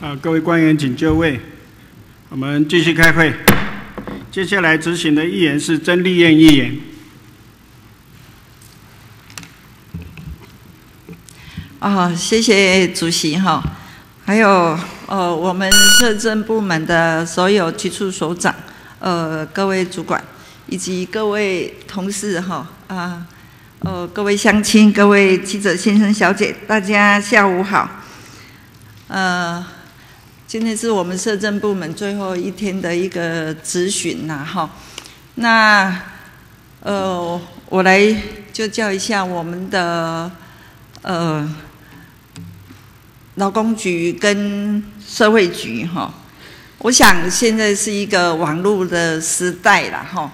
啊，各位官员请就位，我们继续开会。接下来执行的议员是曾丽燕议员。啊，谢谢主席哈，还有呃，我们社政部门的所有局处首长，呃，各位主管以及各位同事哈啊，呃，各位乡亲、各位记者先生、小姐，大家下午好。呃，今天是我们社政部门最后一天的一个咨询呐哈，那呃，我来就叫一下我们的呃。劳工局跟社会局哈，我想现在是一个网络的时代了哈。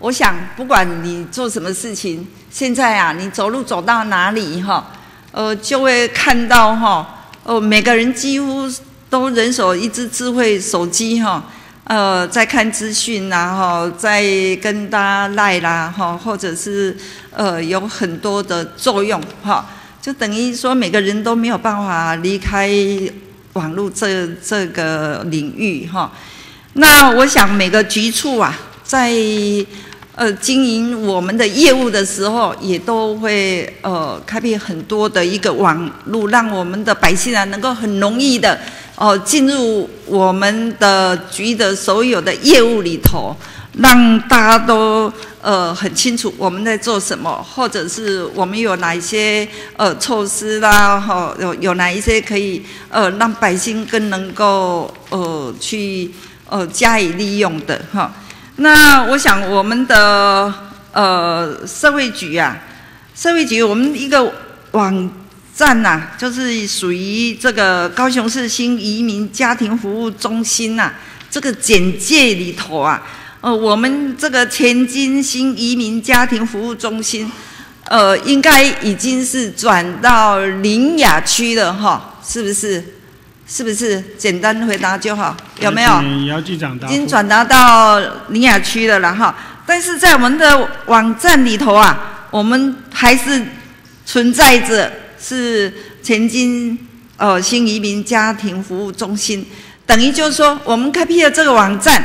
我想不管你做什么事情，现在啊，你走路走到哪里哈，呃，就会看到哈，哦，每个人几乎都人手一只智慧手机哈，呃，在看资讯啦哈，在跟大家赖啦哈，或者是呃有很多的作用哈。就等于说，每个人都没有办法离开网络这这个领域哈。那我想每个局处啊，在呃经营我们的业务的时候，也都会呃开辟很多的一个网路，让我们的百姓啊能够很容易的哦进入我们的局的所有的业务里头。让大家都呃很清楚我们在做什么，或者是我们有哪一些呃措施啦，哈，有有哪一些可以呃让百姓更能够呃去呃加以利用的哈。那我想我们的呃社会局啊，社会局我们一个网站呐，就是属于这个高雄市新移民家庭服务中心呐，这个简介里头啊。呃，我们这个前金新移民家庭服务中心，呃，应该已经是转到林雅区了哈，是不是？是不是？简单回答就好，有没有？姚局长已经转达到林雅区了了哈，但是在我们的网站里头啊，我们还是存在着是前金呃新移民家庭服务中心，等于就是说，我们开辟了这个网站，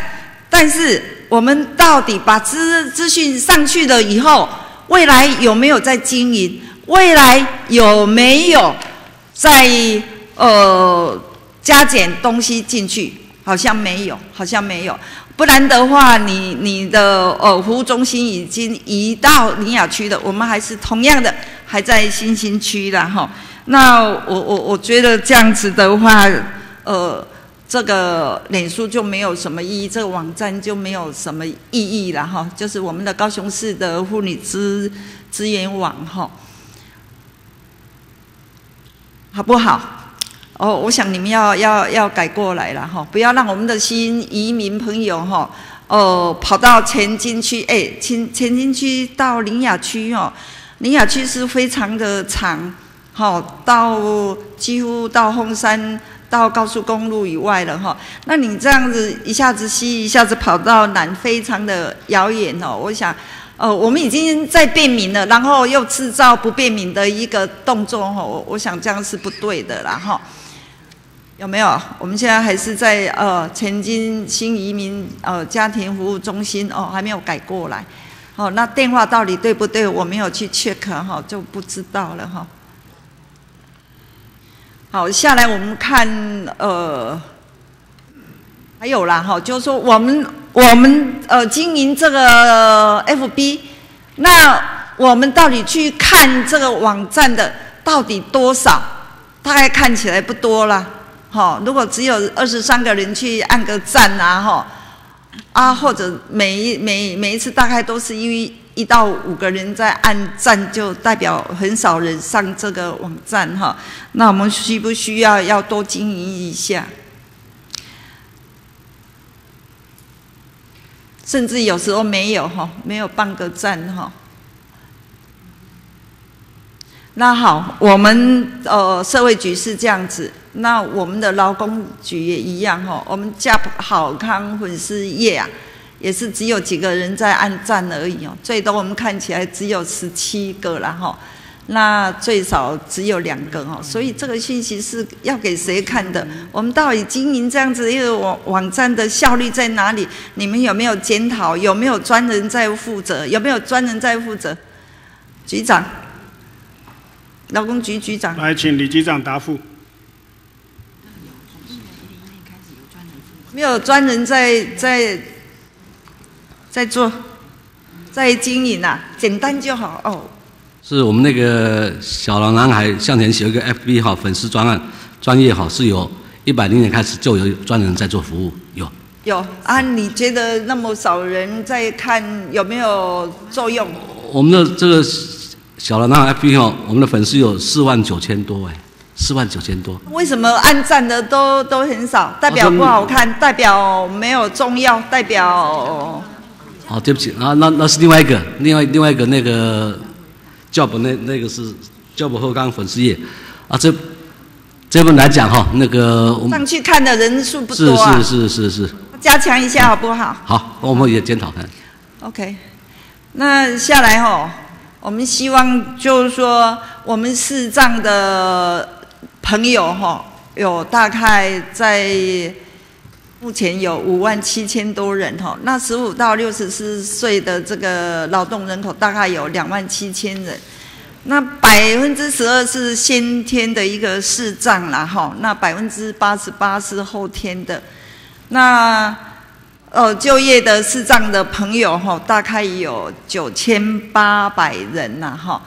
但是。我们到底把资资讯上去了以后，未来有没有在经营？未来有没有在呃加减东西进去？好像没有，好像没有。不然的话，你你的呃服务中心已经移到林雅区的，我们还是同样的还在新兴区了哈。那我我我觉得这样子的话，呃。这个脸书就没有什么意义，这个网站就没有什么意义了哈。就是我们的高雄市的妇女资资源网哈，好不好？哦，我想你们要要要改过来了哈，不要让我们的新移民朋友哈，哦，跑到前金区，哎，前前金区到林雅区哦，林雅区是非常的长，好，到几乎到凤山。到高速公路以外了哈，那你这样子一下子西，一下子跑到南，非常的遥远哦。我想，呃，我们已经在便民了，然后又制造不便民的一个动作哈，我我想这样是不对的啦哈。有没有？我们现在还是在呃前进新移民呃家庭服务中心哦，还没有改过来。哦，那电话到底对不对？我没有去 check 哈，就不知道了哈。好，下来我们看，呃，还有啦，哈，就是说我们我们呃经营这个 FB，那我们到底去看这个网站的到底多少？大概看起来不多了，哈。如果只有二十三个人去按个赞啊，哈，啊，或者每一每每一次大概都是因为。一到五个人在按赞，就代表很少人上这个网站哈。那我们需不需要要多经营一下？甚至有时候没有哈，没有半个赞哈。那好，我们呃社会局是这样子，那我们的劳工局也一样哈。我们家好康粉丝业啊。也是只有几个人在按赞而已哦，最多我们看起来只有十七个了哈。那最少只有两个哈，所以这个信息是要给谁看的？我们到底经营这样子一个网网站的效率在哪里？你们有没有检讨？有没有专人在负责？有没有专人在负责？局长，劳工局局长，来，请李局长答复。没有专人在在在做，在经营啊，简单就好哦。是我们那个小狼男孩向前写一个 FB 哈粉丝专案，专业哈是有一百零年开始就有专人在做服务，有有啊？你觉得那么少人在看有没有作用？我们的这个小狼男孩 FB 哦，我们的粉丝有四万九千多哎，四万九千多。为什么按赞的都都很少？代表不好看，代表没有重要，代表……哦，对不起啊，那那是另外一个，另外另外一个那个。教本那那个是教本后刚粉丝页，啊，这这边来讲哈，那个我们上去看的人数不多啊，是是是是是，加强一下好不好？好，我们也检讨看。OK，那下来哈，我们希望就是说，我们视障的朋友哈，有大概在。目前有五万七千多人哈，那十五到六十四岁的这个劳动人口大概有两万七千人，那百分之十二是先天的一个视障啦哈，那百分之八十八是后天的，那呃就业的市障的朋友哈，大概有九千八百人呐哈，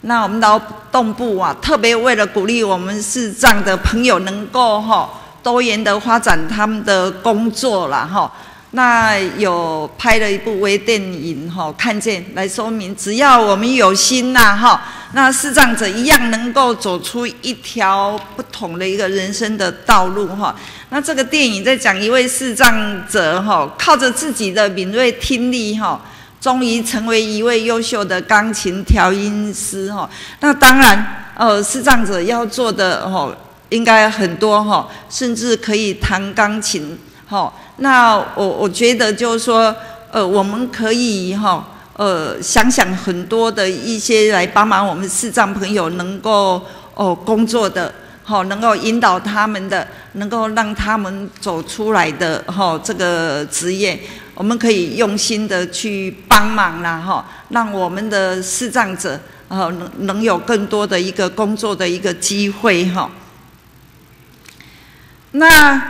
那我们劳动部啊，特别为了鼓励我们市障的朋友能够哈。多元的发展他们的工作了哈，那有拍了一部微电影哈，看见来说明，只要我们有心呐哈，那视障者一样能够走出一条不同的一个人生的道路哈。那这个电影在讲一位视障者哈，靠着自己的敏锐听力哈，终于成为一位优秀的钢琴调音师哈。那当然，呃，视障者要做的哈。应该很多哈，甚至可以弹钢琴哈。那我我觉得就是说，呃，我们可以哈，呃，想想很多的一些来帮忙我们视障朋友能够哦工作的，好，能够引导他们的，能够让他们走出来的哈这个职业，我们可以用心的去帮忙啦哈，让我们的视障者哦能能有更多的一个工作的一个机会哈。那，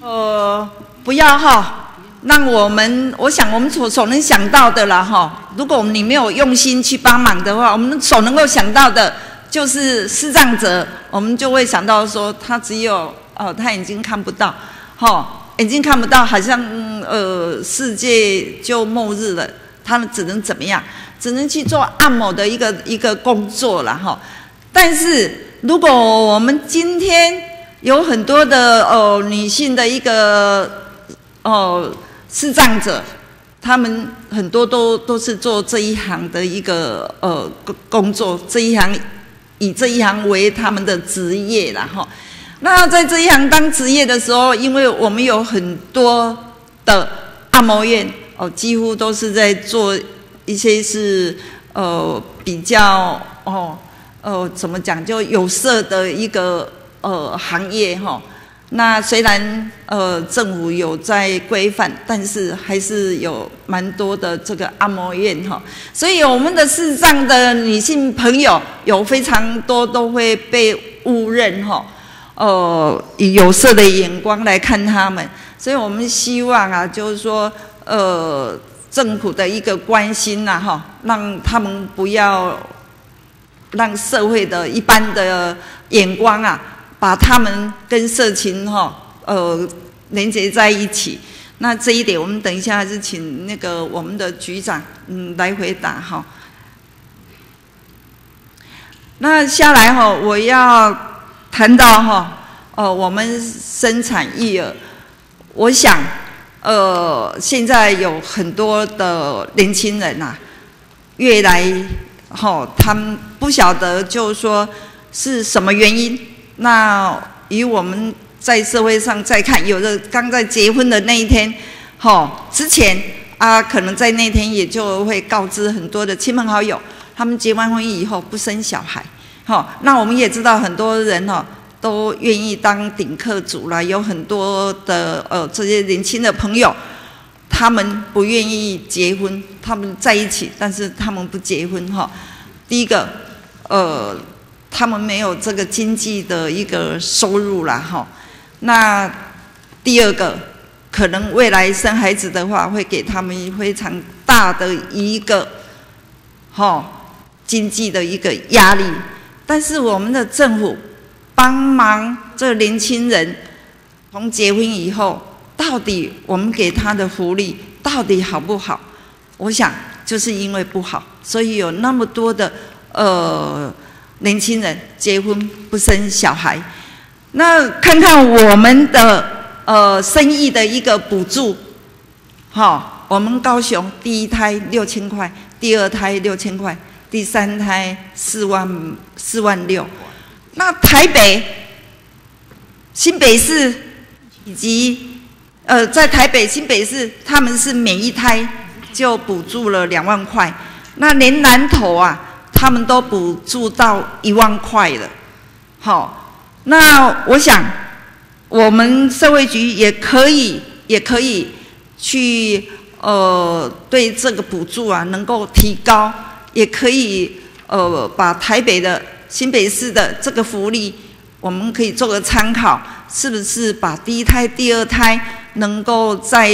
呃，不要哈，让我们，我想我们所所能想到的了哈。如果你没有用心去帮忙的话，我们所能够想到的，就是视障者，我们就会想到说，他只有哦，他眼睛看不到，哈，眼睛看不到，好像呃，世界就末日了，他只能怎么样？只能去做按摩的一个一个工作了哈。但是如果我们今天，有很多的哦，女性的一个哦视障者，他们很多都都是做这一行的一个呃工工作，这一行以这一行为他们的职业了哈。那在这一行当职业的时候，因为我们有很多的按摩院哦，几乎都是在做一些是呃比较哦呃怎么讲就有色的一个。呃，行业哈，那虽然呃政府有在规范，但是还是有蛮多的这个按摩院哈，所以我们的市上的女性朋友有非常多都会被误认哈，呃以有色的眼光来看他们，所以我们希望啊，就是说呃政府的一个关心呐哈，让他们不要让社会的一般的眼光啊。把他们跟色情哈呃连接在一起，那这一点我们等一下还是请那个我们的局长嗯来回答哈。那下来哈我要谈到哈哦我们生产业，我想呃现在有很多的年轻人呐，越来哈他们不晓得就是说是什么原因。那以我们在社会上再看，有的刚在结婚的那一天，哈，之前啊，可能在那天也就会告知很多的亲朋好友，他们结完婚以后不生小孩，好，那我们也知道很多人哦都愿意当顶客主了，有很多的呃这些年轻的朋友，他们不愿意结婚，他们在一起，但是他们不结婚哈。第一个，呃，他们没有这个经济的一个收入了哈。那第二个，可能未来生孩子的话，会给他们非常大的一个，哈，经济的一个压力。但是我们的政府帮忙这年轻人从结婚以后，到底我们给他的福利到底好不好？我想就是因为不好，所以有那么多的呃年轻人结婚不生小孩。那看看我们的呃生意的一个补助，好，我们高雄第一胎六千块，第二胎六千块，第三胎四万四万六。那台北、新北市以及呃在台北、新北市，他们是每一胎就补助了两万块。那连南投啊，他们都补助到一万块了，好。那我想，我们社会局也可以，也可以去呃，对这个补助啊，能够提高，也可以呃，把台北的新北市的这个福利，我们可以做个参考，是不是把第一胎、第二胎能够再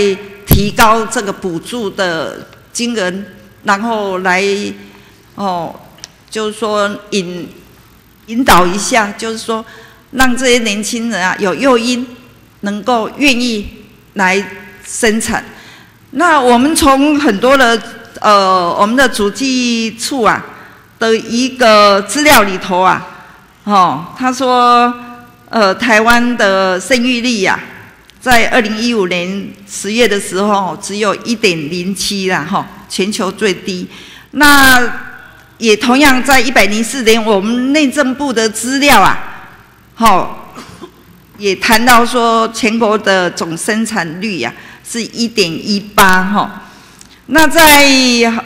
提高这个补助的金额，然后来哦，就是说引引导一下，就是说。让这些年轻人啊有诱因，能够愿意来生产。那我们从很多的呃我们的主计处啊的一个资料里头啊，哦，他说呃台湾的生育率呀，在二零一五年十月的时候只有一点零七啦，哈，全球最低。那也同样在一百零四年，我们内政部的资料啊。好，也谈到说全国的总生产率呀是一点一八哈，那在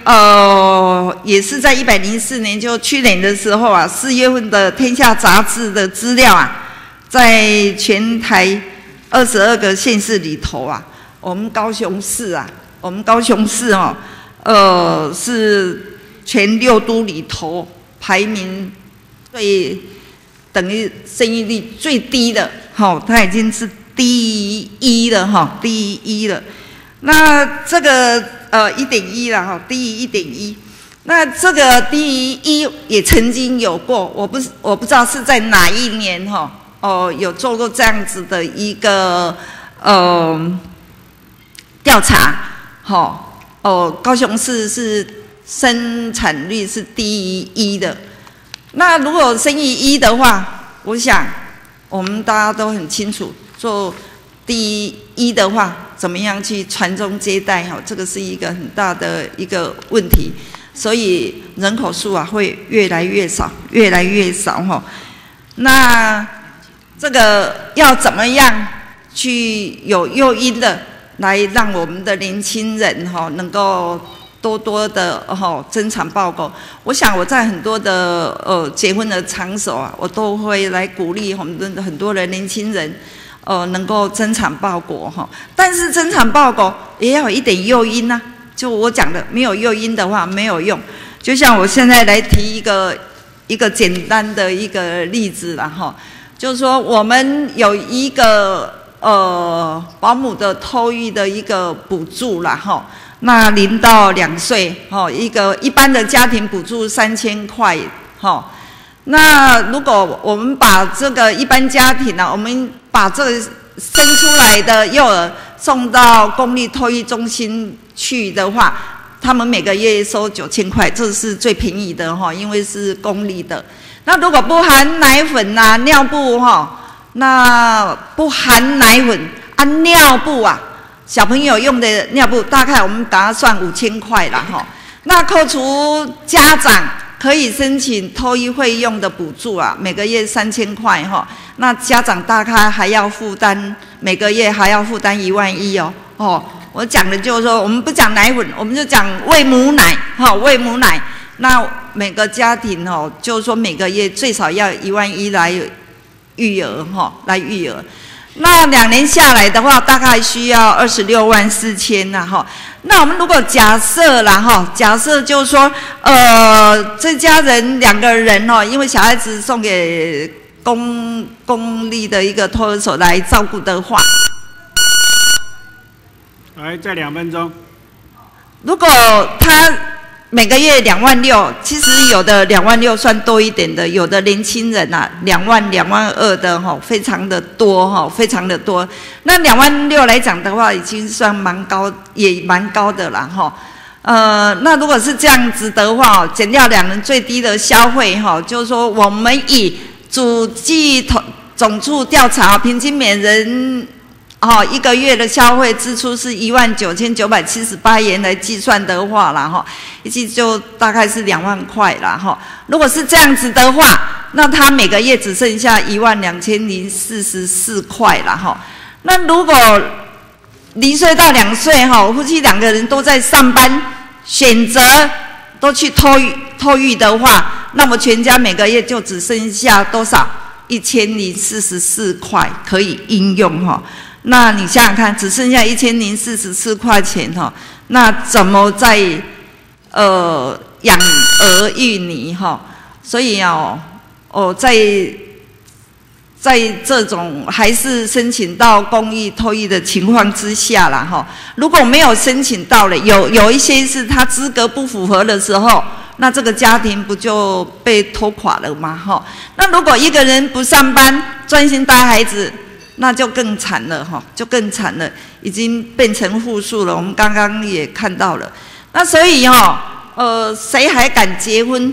呃也是在一百零四年就去年的时候啊，四月份的《天下》杂志的资料啊，在全台二十二个县市里头啊，我们高雄市啊，我们高雄市哦，呃是全六都里头排名最。等于生育率最低的，哈，它已经是第一了，哈，第一了。那这个呃一点一了，哈，低于一点一。那这个低于一也曾经有过，我不我不知道是在哪一年，哈，哦，有做过这样子的一个呃调查，哈，哦，高雄市是生产率是低于一的。那如果生育一的话，我想我们大家都很清楚，做第一的话，怎么样去传宗接代哈，这个是一个很大的一个问题，所以人口数啊会越来越少，越来越少哈。那这个要怎么样去有诱因的来让我们的年轻人哈能够？多多的哦，增产报告。我想我在很多的呃结婚的场所啊，我都会来鼓励我们的很多的年轻人，呃，能够增产报国哈。但是增产报国也要一点诱因呐。就我讲的，没有诱因的话没有用。就像我现在来提一个一个简单的一个例子了哈，就是说我们有一个呃保姆的托育的一个补助了哈。那零到两岁，哈，一个一般的家庭补助三千块，哈。那如果我们把这个一般家庭呢，我们把这个生出来的幼儿送到公立托育中心去的话，他们每个月收九千块，这是最便宜的哈，因为是公立的。那如果不含奶粉呐、尿布哈，那不含奶粉啊尿布啊。小朋友用的尿布，大概我们打算五千块了哈。那扣除家长可以申请托育费用的补助啊，每个月三千块哈。那家长大概还要负担每个月还要负担一万一哦。哦，我讲的就是说，我们不讲奶粉，我们就讲喂母奶哈，喂母奶。那每个家庭哦，就是说每个月最少要一万一来育儿哈，来育儿。那两年下来的话，大概需要二十六万四千呐哈。那我们如果假设了哈，假设就是说，呃，这家人两个人哦，因为小孩子送给公公立的一个托儿所来照顾的话，来再两分钟。如果他。每个月两万六，其实有的两万六算多一点的，有的年轻人呐，两万、两万二的哈，非常的多哈，非常的多。那两万六来讲的话，已经算蛮高，也蛮高的了哈。呃，那如果是这样子的话，减掉两人最低的消费哈，就是说我们以主计统总处调查平均每人。哦，一个月的消费支出是一万九千九百七十八元来计算的话了哈，一计就大概是两万块了哈。如果是这样子的话，那他每个月只剩下一万两千零四十四块了哈。那如果零岁到两岁哈，夫妻两个人都在上班，选择都去托育托育的话，那么全家每个月就只剩下多少？一千零四十四块可以应用哈。那你想想看，只剩下一千零四十四块钱哈，那怎么在呃养儿育女哈？所以哦哦，在在这种还是申请到公益托育的情况之下了哈。如果没有申请到了，有有一些是他资格不符合的时候，那这个家庭不就被拖垮了吗？哈。那如果一个人不上班，专心带孩子。那就更惨了哈，就更惨了，已经变成负数了。我们刚刚也看到了，那所以哈，呃，谁还敢结婚？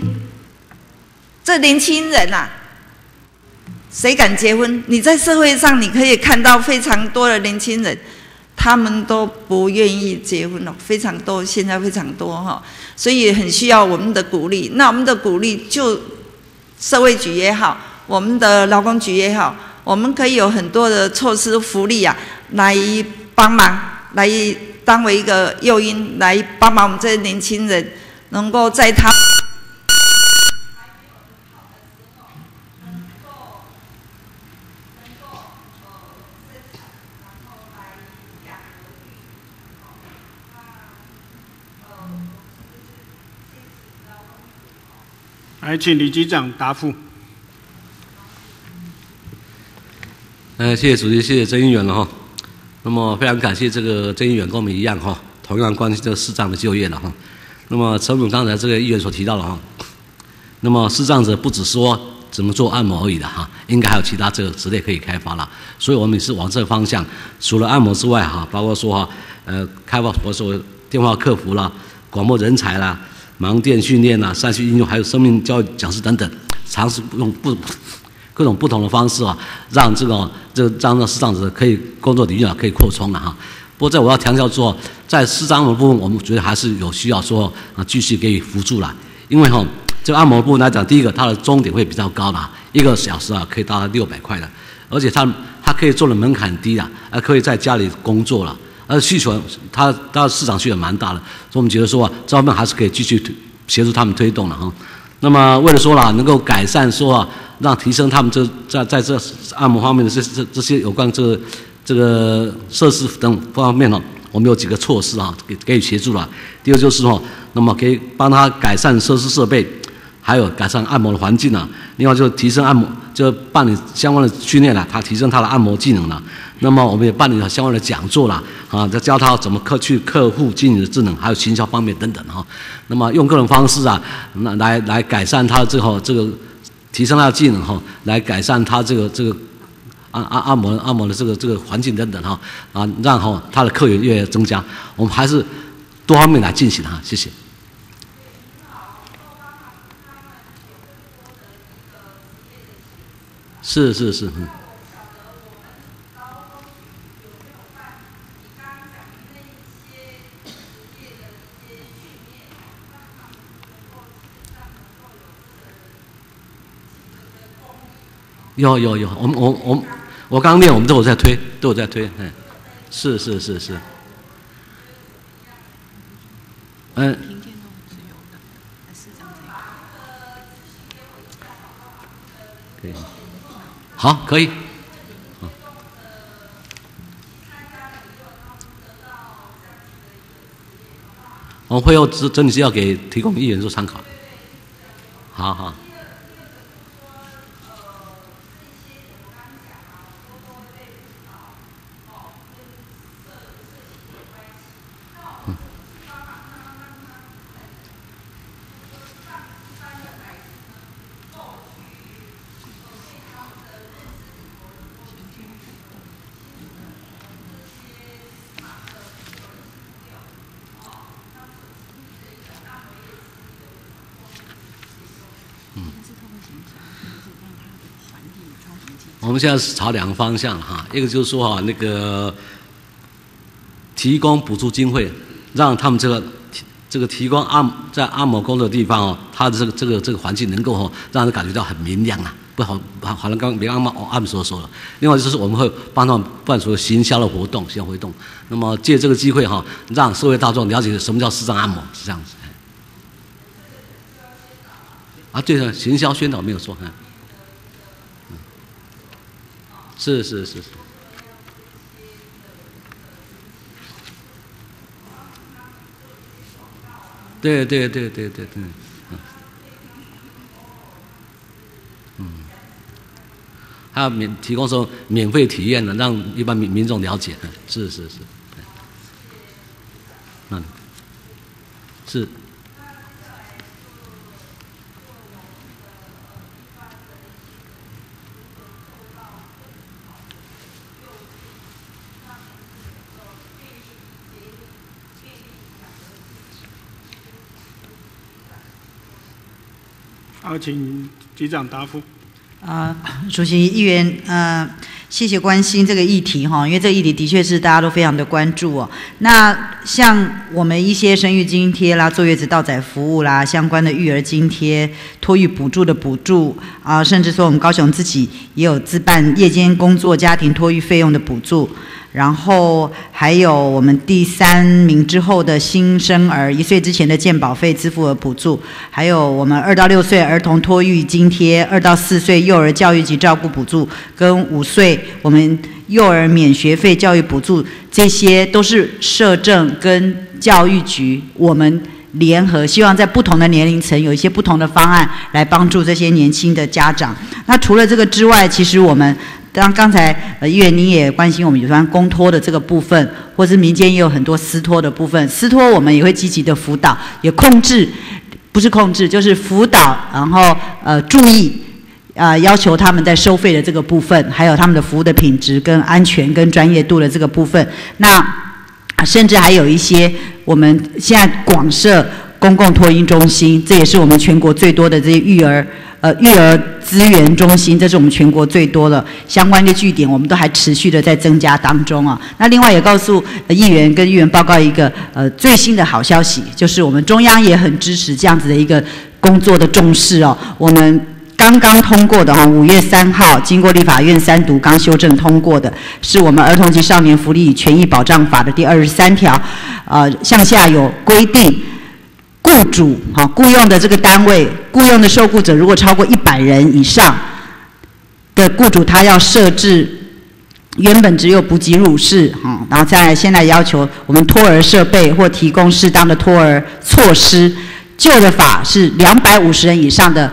这年轻人呐，谁敢结婚？你在社会上你可以看到非常多的年轻人，他们都不愿意结婚了，非常多，现在非常多哈，所以很需要我们的鼓励。那我们的鼓励，就社会局也好，我们的劳工局也好。我们可以有很多的措施福利啊，来帮忙，来当为一个诱因，来帮忙我们这些年轻人，能够在他来，请李局长答复。呃，谢谢主席，谢谢曾议员了哈。那么非常感谢这个曾议员跟我们一样哈，同样关心这个视障的就业了哈。那么陈总刚才这个议员所提到了哈，那么视障者不只说怎么做按摩而已的哈，应该还有其他这个职业可以开发了。所以我们也是往这个方向，除了按摩之外哈，包括说哈，呃，开发我说电话客服啦、广播人才啦、盲店训练啦、山区应用，还有生命教育讲师等等，尝试用不。各种不同的方式啊，让这个这个让这视障者可以工作领域啊可以扩充了哈。不过在我要强调说，在市场的部分，我们觉得还是有需要说啊继续给予辅助了。因为哈，这按摩部来讲，第一个它的终点会比较高的，一个小时啊可以达到六百块的，而且它它可以做的门槛低啊，还可以在家里工作了，而需求它它的市场需求蛮大的，所以我们觉得说啊，这方面还是可以继续推协助他们推动的哈。那么为了说了能够改善说啊。让提升他们这在在这按摩方面的这这这些有关这这个设施等方面呢，我们有几个措施啊，给给予协助了。第二就是说，那么可以帮他改善设施设备，还有改善按摩的环境啊。另外就是提升按摩，就是办理相关的训练了，他提升他的按摩技能了。那么我们也办理了相关的讲座了，啊，再教他怎么客去客户经营的智能，还有行销方面等等哈。那么用各种方式啊，那来来改善他最后这个。提升他的技能哈，来改善他这个这个按按按摩按摩的这个这个环境等等哈啊，让哈他的客源越增加。我们还是多方面来进行哈，谢谢。是是是嗯。有有有我们我我我刚念我们都有在推都有在推嗯是是是是。嗯。好可以。我们会有真真的是要给提供艺人做参考。好好。我们现在是朝两个方向哈，一个就是说哈，那个提供补助经费，让他们这个这个提供按在按摩工作的地方哦，他的这个这个这个环境能够哈，让人感觉到很明亮啊，不好好好像刚别按摩按摩所说了。另外就是我们会帮他们办所行销的活动，行销活动。那么借这个机会哈，让社会大众了解什么叫视障按摩是这样子。啊，对了，行销宣导没有错哈。是是是是，对对对对对对，嗯，嗯，还有免提供说免费体验的，让一般民民众了解，是是是，嗯，是。好，请局长答复。啊，主席、议员，呃，谢谢关心这个议题哈，因为这个议题的确是大家都非常的关注哦。那像我们一些生育津贴啦、坐月子到载服务啦、相关的育儿津贴、托育补助的补助啊，甚至说我们高雄自己也有自办夜间工作家庭托育费用的补助。然后还有我们第三名之后的新生儿一岁之前的健保费支付额补助，还有我们二到六岁儿童托育津贴、二到四岁幼儿教育及照顾补助，跟五岁我们幼儿免学费教育补助，这些都是社政跟教育局我们联合，希望在不同的年龄层有一些不同的方案来帮助这些年轻的家长。那除了这个之外，其实我们。当刚才呃议员你也关心我们有关公托的这个部分，或是民间也有很多私托的部分，私托我们也会积极的辅导，也控制，不是控制，就是辅导，然后呃注意，啊要求他们在收费的这个部分，还有他们的服务的品质跟安全跟专业度的这个部分，那甚至还有一些我们现在广设公共托婴中心，这也是我们全国最多的这些育儿。呃，育儿资源中心，这是我们全国最多的相关的据点，我们都还持续的在增加当中啊。那另外也告诉议员跟议员报告一个呃最新的好消息，就是我们中央也很支持这样子的一个工作的重视哦。我们刚刚通过的哈，五月三号经过立法院三读刚修正通过的，是我们儿童及少年福利与权益保障法的第二十三条，呃，向下有规定。雇主哈雇佣的这个单位，雇佣的受雇者如果超过一百人以上的雇主，他要设置原本只有补给乳室哈，然后再现在要求我们托儿设备或提供适当的托儿措施。旧的法是两百五十人以上的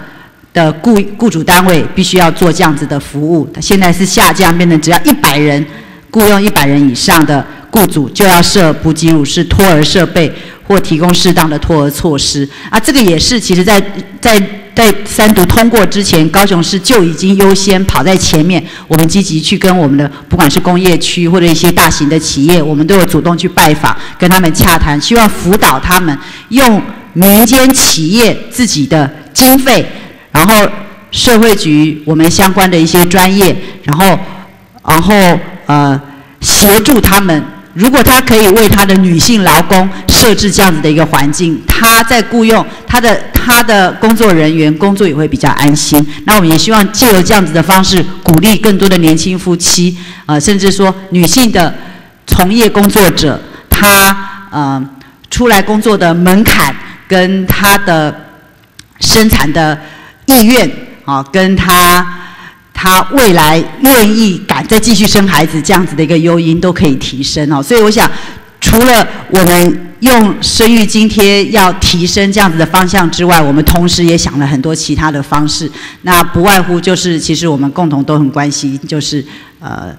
的雇雇主单位必须要做这样子的服务，现在是下降变成只要一百人雇佣一百人以上的雇主就要设补给乳室、托儿设备。或提供适当的托儿措施啊，这个也是其实，在在在三读通过之前，高雄市就已经优先跑在前面。我们积极去跟我们的不管是工业区或者一些大型的企业，我们都有主动去拜访，跟他们洽谈，希望辅导他们用民间企业自己的经费，然后社会局我们相关的一些专业，然后然后呃协助他们。如果他可以为他的女性劳工设置这样子的一个环境，他在雇佣他的他的工作人员工作也会比较安心。那我们也希望借由这样子的方式，鼓励更多的年轻夫妻，呃，甚至说女性的从业工作者，她呃出来工作的门槛跟她的生产的意愿，啊，跟她他未来愿意敢再继续生孩子这样子的一个诱因都可以提升哦。所以我想，除了我们用生育津贴要提升这样子的方向之外，我们同时也想了很多其他的方式。那不外乎就是，其实我们共同都很关心，就是呃。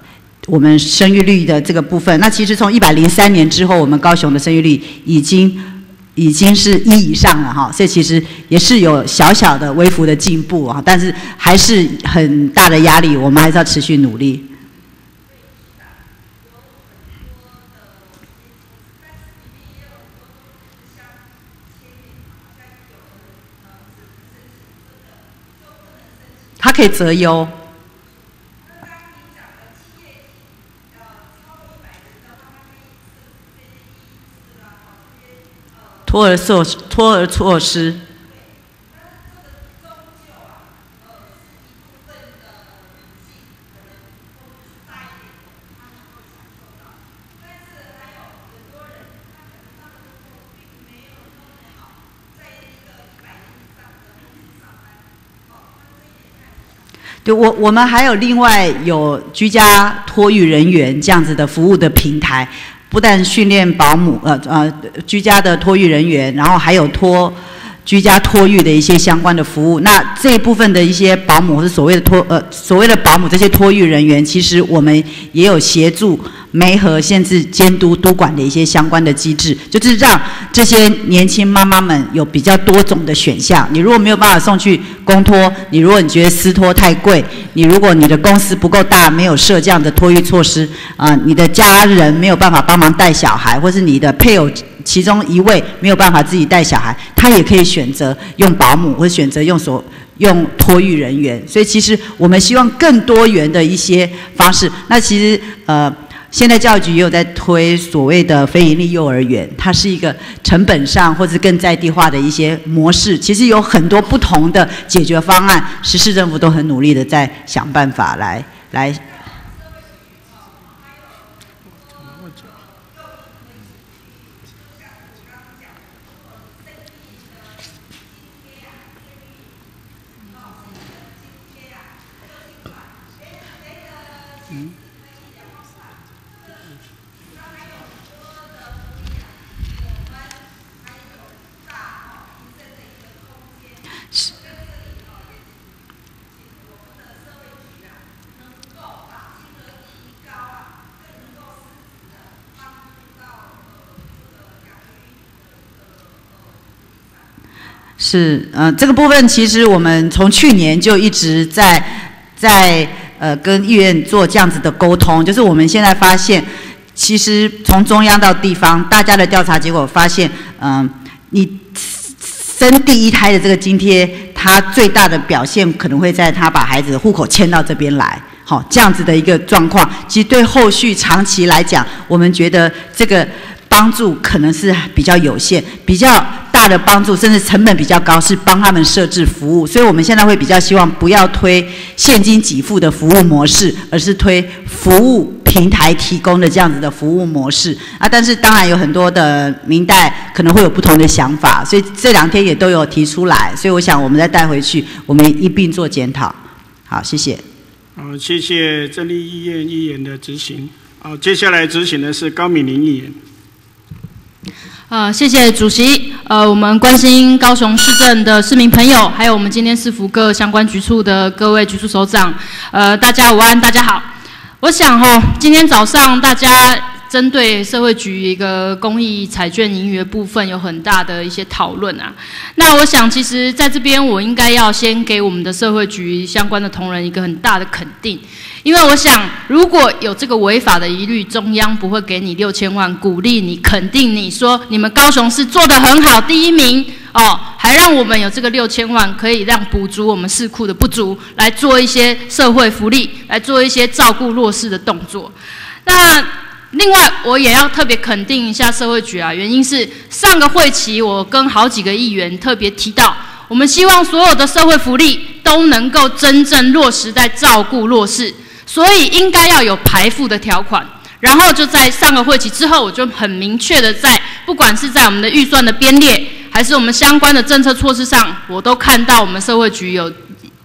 我们生育率的这个部分，那其实从一百零三年之后，我们高雄的生育率已经已经是一以上了哈，所以其实也是有小小的微幅的进步啊，但是还是很大的压力，我们还是要持续努力。他可以择优。托儿措托儿措施，对我我们还有另外有居家托育人员这样子的服务的平台。不但训练保姆，呃呃，居家的托育人员，然后还有托居家托育的一些相关的服务。那这一部分的一些保姆是所谓的托，呃，所谓的保姆这些托育人员，其实我们也有协助。没和限制监督督管的一些相关的机制，就是让这些年轻妈妈们有比较多种的选项。你如果没有办法送去公托，你如果你觉得私托太贵，你如果你的公司不够大，没有设这样的托育措施，啊，你的家人没有办法帮忙带小孩，或是你的配偶其中一位没有办法自己带小孩，他也可以选择用保姆，或选择用所用托育人员。所以其实我们希望更多元的一些方式。那其实呃。现在教育局也有在推所谓的非盈利幼儿园，它是一个成本上或者更在地化的一些模式。其实有很多不同的解决方案，是市政府都很努力的在想办法来来。是，呃，这个部分其实我们从去年就一直在在呃跟医院做这样子的沟通，就是我们现在发现，其实从中央到地方，大家的调查结果发现，嗯，你生第一胎的这个津贴，它最大的表现可能会在他把孩子的户口迁到这边来，好，这样子的一个状况，其实对后续长期来讲，我们觉得这个。帮助可能是比较有限，比较大的帮助，甚至成本比较高，是帮他们设置服务。所以我们现在会比较希望不要推现金给付的服务模式，而是推服务平台提供的这样子的服务模式。啊，但是当然有很多的明代可能会有不同的想法，所以这两天也都有提出来。所以我想我们再带回去，我们一并做检讨。好，谢谢。好，谢谢郑立医院议员的执行。好，接下来执行的是高敏玲议员。呃，谢谢主席。呃，我们关心高雄市政的市民朋友，还有我们今天市府各相关局处的各位局处首长，呃，大家午安，大家好。我想哈，今天早上大家针对社会局一个公益彩券盈余的部分有很大的一些讨论啊。那我想，其实在这边我应该要先给我们的社会局相关的同仁一个很大的肯定。因为我想，如果有这个违法的疑虑，中央不会给你六千万，鼓励你、肯定你说你们高雄市做得很好，第一名哦，还让我们有这个六千万，可以让补足我们市库的不足，来做一些社会福利，来做一些照顾弱势的动作。那另外，我也要特别肯定一下社会局啊，原因是上个会期我跟好几个议员特别提到，我们希望所有的社会福利都能够真正落实在照顾弱势。所以应该要有排付的条款，然后就在上个会期之后，我就很明确的在，不管是在我们的预算的编列，还是我们相关的政策措施上，我都看到我们社会局有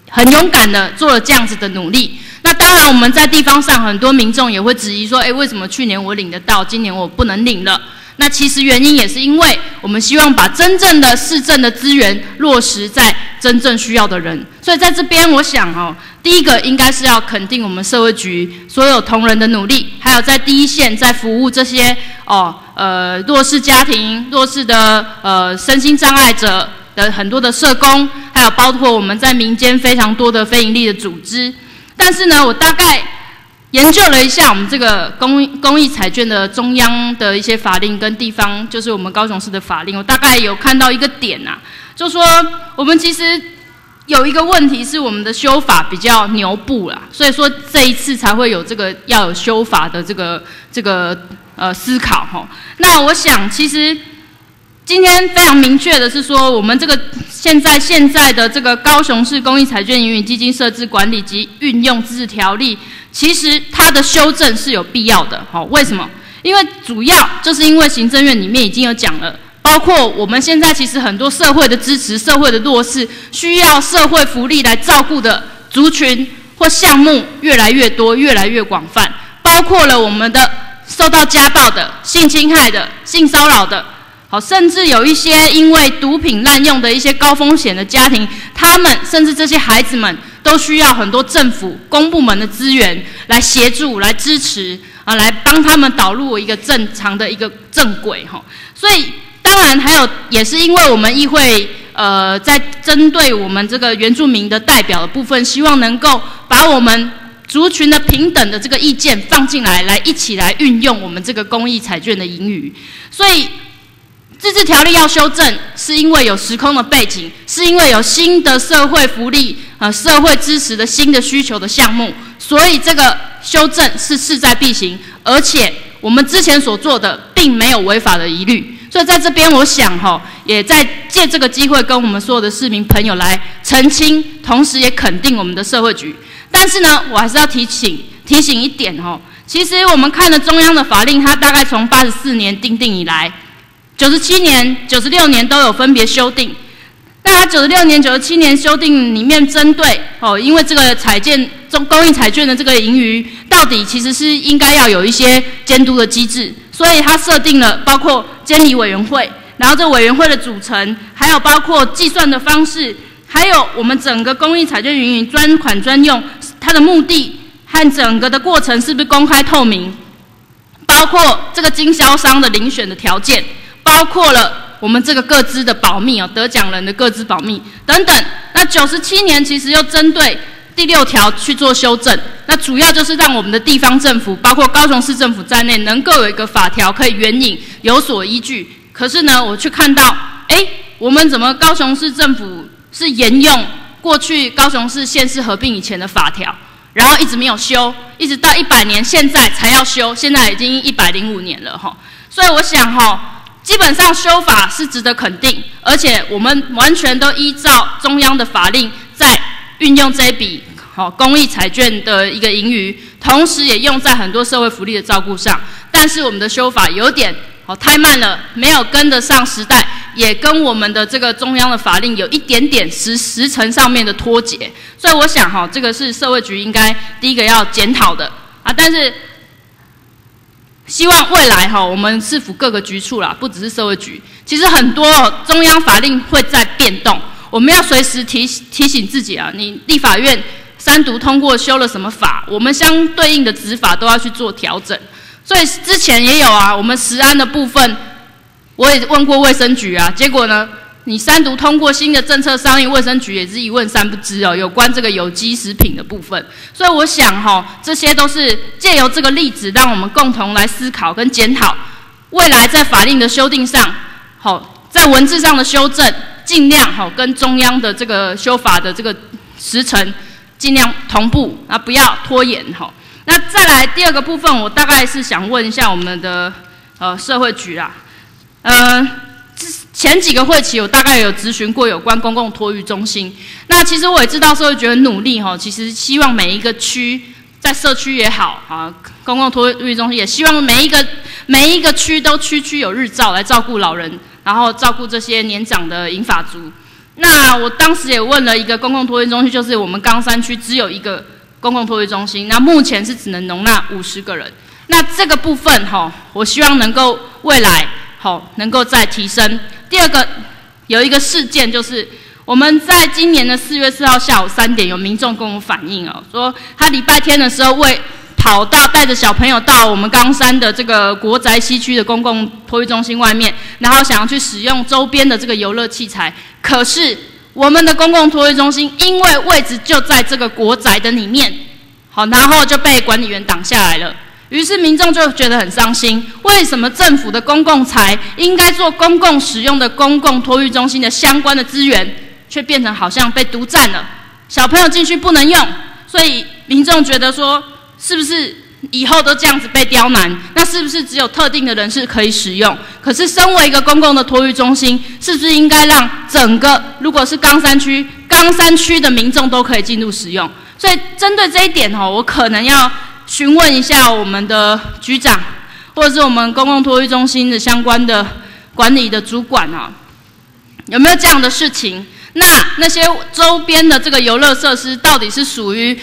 很勇敢的做了这样子的努力。那当然，我们在地方上很多民众也会质疑说：，诶，为什么去年我领得到，今年我不能领了？那其实原因也是因为我们希望把真正的市政的资源落实在真正需要的人，所以在这边我想哦，第一个应该是要肯定我们社会局所有同仁的努力，还有在第一线在服务这些哦呃弱势家庭、弱势的呃身心障碍者的很多的社工，还有包括我们在民间非常多的非营利的组织，但是呢，我大概。研究了一下我们这个公公益彩券的中央的一些法令跟地方，就是我们高雄市的法令，我大概有看到一个点呐，就说我们其实有一个问题是我们的修法比较牛步啦，所以说这一次才会有这个要有修法的这个这个呃思考哈。那我想其实今天非常明确的是说，我们这个现在现在的这个高雄市公益彩券营运基金设置管理及运用自治条例。其实它的修正是有必要的，好，为什么？因为主要就是因为行政院里面已经有讲了，包括我们现在其实很多社会的支持、社会的弱势，需要社会福利来照顾的族群或项目越来越多、越来越广泛，包括了我们的受到家暴的、性侵害的、性骚扰的，好，甚至有一些因为毒品滥用的一些高风险的家庭，他们甚至这些孩子们。都需要很多政府公部门的资源来协助、来支持啊，来帮他们导入一个正常的一个正轨哈。所以，当然还有，也是因为我们议会呃，在针对我们这个原住民的代表的部分，希望能够把我们族群的平等的这个意见放进来，来一起来运用我们这个公益彩券的盈余。所以。自治条例要修正，是因为有时空的背景，是因为有新的社会福利、呃社会支持的新的需求的项目，所以这个修正是势在必行，而且我们之前所做的并没有违法的疑虑，所以在这边我想哈，也在借这个机会跟我们所有的市民朋友来澄清，同时也肯定我们的社会局。但是呢，我还是要提醒提醒一点哈，其实我们看了中央的法令，它大概从八十四年定定以来。九十七年、九十六年都有分别修订，那它九十六年、九十七年修订里面针对哦，因为这个彩券中公益彩券的这个盈余，到底其实是应该要有一些监督的机制，所以它设定了包括监理委员会，然后这委员会的组成，还有包括计算的方式，还有我们整个公益彩券营运专款专用，它的目的和整个的过程是不是公开透明，包括这个经销商的遴选的条件。包括了我们这个各资的保密哦，得奖人的各资保密等等。那九十七年其实又针对第六条去做修正，那主要就是让我们的地方政府，包括高雄市政府在内，能够有一个法条可以援引，有所依据。可是呢，我去看到，哎，我们怎么高雄市政府是沿用过去高雄市县市合并以前的法条，然后一直没有修，一直到一百年现在才要修，现在已经一百零五年了哈。所以我想哈。基本上修法是值得肯定，而且我们完全都依照中央的法令在运用这笔好公益彩券的一个盈余，同时也用在很多社会福利的照顾上。但是我们的修法有点好太慢了，没有跟得上时代，也跟我们的这个中央的法令有一点点时时程上面的脱节。所以我想哈，这个是社会局应该第一个要检讨的啊，但是。希望未来哈，我们市府各个局处啦，不只是社会局，其实很多中央法令会在变动，我们要随时提提醒自己啊。你立法院三读通过修了什么法，我们相对应的执法都要去做调整。所以之前也有啊，我们食安的部分，我也问过卫生局啊，结果呢？你三读通过新的政策，商业卫生局也是一问三不知哦，有关这个有机食品的部分。所以我想哈，这些都是借由这个例子，让我们共同来思考跟检讨，未来在法令的修订上，好，在文字上的修正，尽量好跟中央的这个修法的这个时程尽量同步啊，不要拖延哈。那再来第二个部分，我大概是想问一下我们的呃社会局啦，嗯。前几个会期，我大概有咨询过有关公共托育中心。那其实我也知道，社会局很努力哈，其实希望每一个区，在社区也好啊，公共托育中心也希望每一个每一个区都区区有日照来照顾老人，然后照顾这些年长的银发族。那我当时也问了一个公共托育中心，就是我们冈山区只有一个公共托育中心，那目前是只能容纳五十个人。那这个部分哈，我希望能够未来好能够再提升。第二个有一个事件就是我们在今年的四月四号下午三点，有民众跟我反映哦，说他礼拜天的时候为跑到带着小朋友到我们冈山的这个国宅西区的公共托育中心外面，然后想要去使用周边的这个游乐器材。可是我们的公共托育中心因为位置就在这个国宅的里面，好，然后就被管理员挡下来了。于是民众就觉得很伤心，为什么政府的公共财应该做公共使用的公共托育中心的相关的资源，却变成好像被独占了？小朋友进去不能用，所以民众觉得说。是不是以后都这样子被刁难？那是不是只有特定的人士可以使用？可是身为一个公共的托育中心，是不是应该让整个如果是冈山区，冈山区的民众都可以进入使用？所以针对这一点哦，我可能要询问一下我们的局长，或者是我们公共托育中心的相关的管理的主管啊，有没有这样的事情？那那些周边的这个游乐设施到底是属于？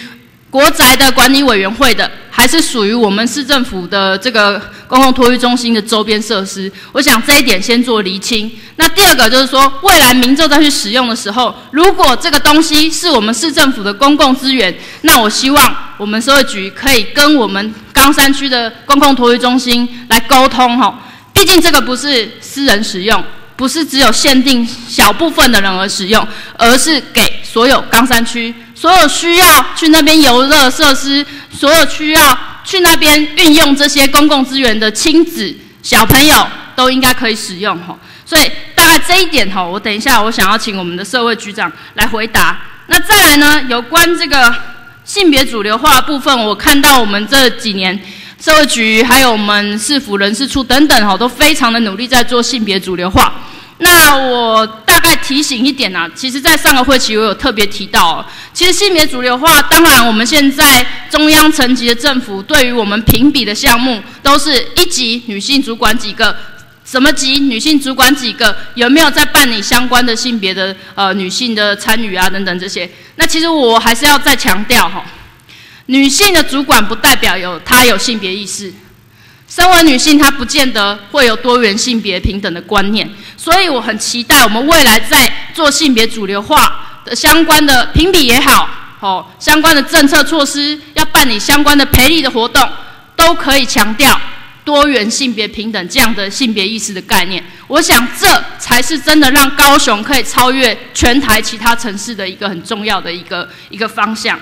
国宅的管理委员会的，还是属于我们市政府的这个公共托育中心的周边设施？我想这一点先做厘清。那第二个就是说，未来民众再去使用的时候，如果这个东西是我们市政府的公共资源，那我希望我们社会局可以跟我们冈山区的公共托育中心来沟通哈。毕竟这个不是私人使用，不是只有限定小部分的人而使用，而是给所有冈山区。所有需要去那边游乐设施，所有需要去那边运用这些公共资源的亲子小朋友，都应该可以使用吼。所以大概这一点哈，我等一下我想要请我们的社会局长来回答。那再来呢，有关这个性别主流化部分，我看到我们这几年社会局还有我们市府人事处等等哈，都非常的努力在做性别主流化。那我大概提醒一点啊，其实，在上个会期我有特别提到，其实性别主流化，当然我们现在中央层级的政府对于我们评比的项目，都是一级女性主管几个，什么级女性主管几个，有没有在办理相关的性别的呃女性的参与啊等等这些。那其实我还是要再强调哈，女性的主管不代表有她有性别意识。身为女性，她不见得会有多元性别平等的观念，所以我很期待我们未来在做性别主流化的相关的评比也好，哦，相关的政策措施要办理相关的培力的活动，都可以强调多元性别平等这样的性别意识的概念。我想这才是真的让高雄可以超越全台其他城市的一个很重要的一个一个方向。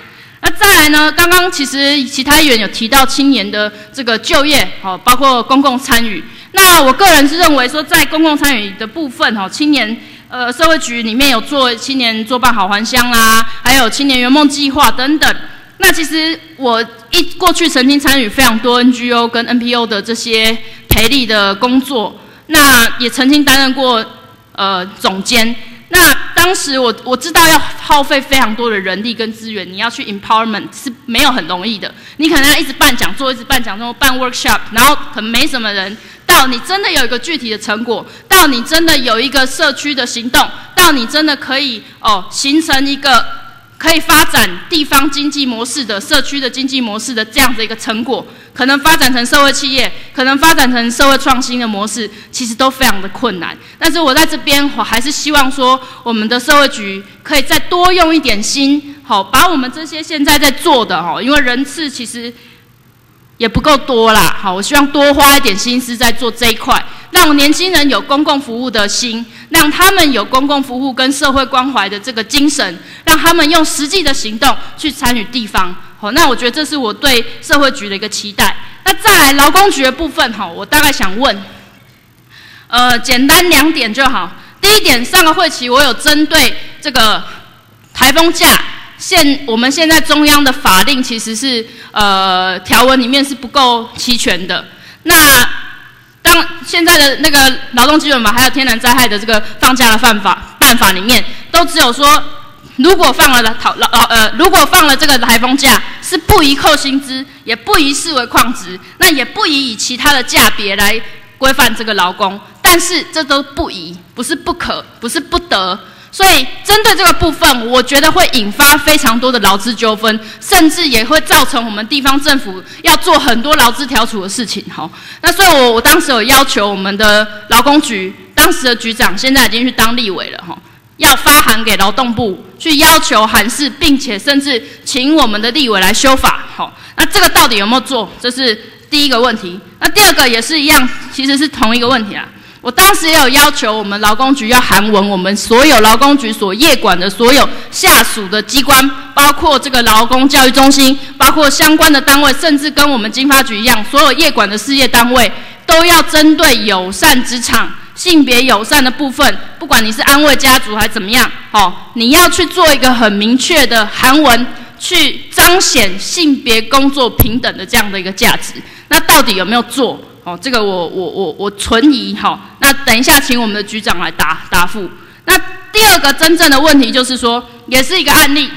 那再来呢？刚刚其实其他议员有提到青年的这个就业，哦，包括公共参与。那我个人是认为说，在公共参与的部分，哈，青年呃社会局里面有做青年作伴好还乡啦，还有青年圆梦计划等等。那其实我一过去曾经参与非常多 NGO 跟 NPO 的这些培力的工作，那也曾经担任过呃总监。那当时我我知道要耗费非常多的人力跟资源，你要去 empowerment 是没有很容易的。你可能要一直办讲座，一直办讲座，办 workshop，然后可能没什么人。到你真的有一个具体的成果，到你真的有一个社区的行动，到你真的可以哦形成一个。可以发展地方经济模式的社区的经济模式的这样的一个成果，可能发展成社会企业，可能发展成社会创新的模式，其实都非常的困难。但是我在这边，我还是希望说，我们的社会局可以再多用一点心，好，把我们这些现在在做的哈，因为人次其实。也不够多啦，好，我希望多花一点心思在做这一块，让年轻人有公共服务的心，让他们有公共服务跟社会关怀的这个精神，让他们用实际的行动去参与地方。好，那我觉得这是我对社会局的一个期待。那再来劳工局的部分，哈，我大概想问，呃，简单两点就好。第一点，上个会期我有针对这个台风假。现我们现在中央的法令其实是呃条文里面是不够齐全的。那当现在的那个劳动基本法还有天然灾害的这个放假的办法办法里面，都只有说如果放了讨劳呃如果放了这个台风假是不宜扣薪资，也不宜视为旷职，那也不宜以其他的价别来规范这个劳工。但是这都不宜，不是不可，不是不得。所以针对这个部分，我觉得会引发非常多的劳资纠纷，甚至也会造成我们地方政府要做很多劳资调处的事情。哈，那所以我我当时有要求我们的劳工局当时的局长，现在已经去当立委了哈，要发函给劳动部去要求函释，并且甚至请我们的立委来修法。好，那这个到底有没有做？这是第一个问题。那第二个也是一样，其实是同一个问题啊。我当时也有要求我们劳工局要函文我们所有劳工局所业管的所有下属的机关，包括这个劳工教育中心，包括相关的单位，甚至跟我们经发局一样，所有业管的事业单位都要针对友善职场、性别友善的部分，不管你是安慰家族还是怎么样，哦，你要去做一个很明确的函文，去彰显性别工作平等的这样的一个价值。那到底有没有做？哦，这个我我我我存疑哈。那等一下，请我们的局长来答答复。那第二个真正的问题就是说，也是一个案例。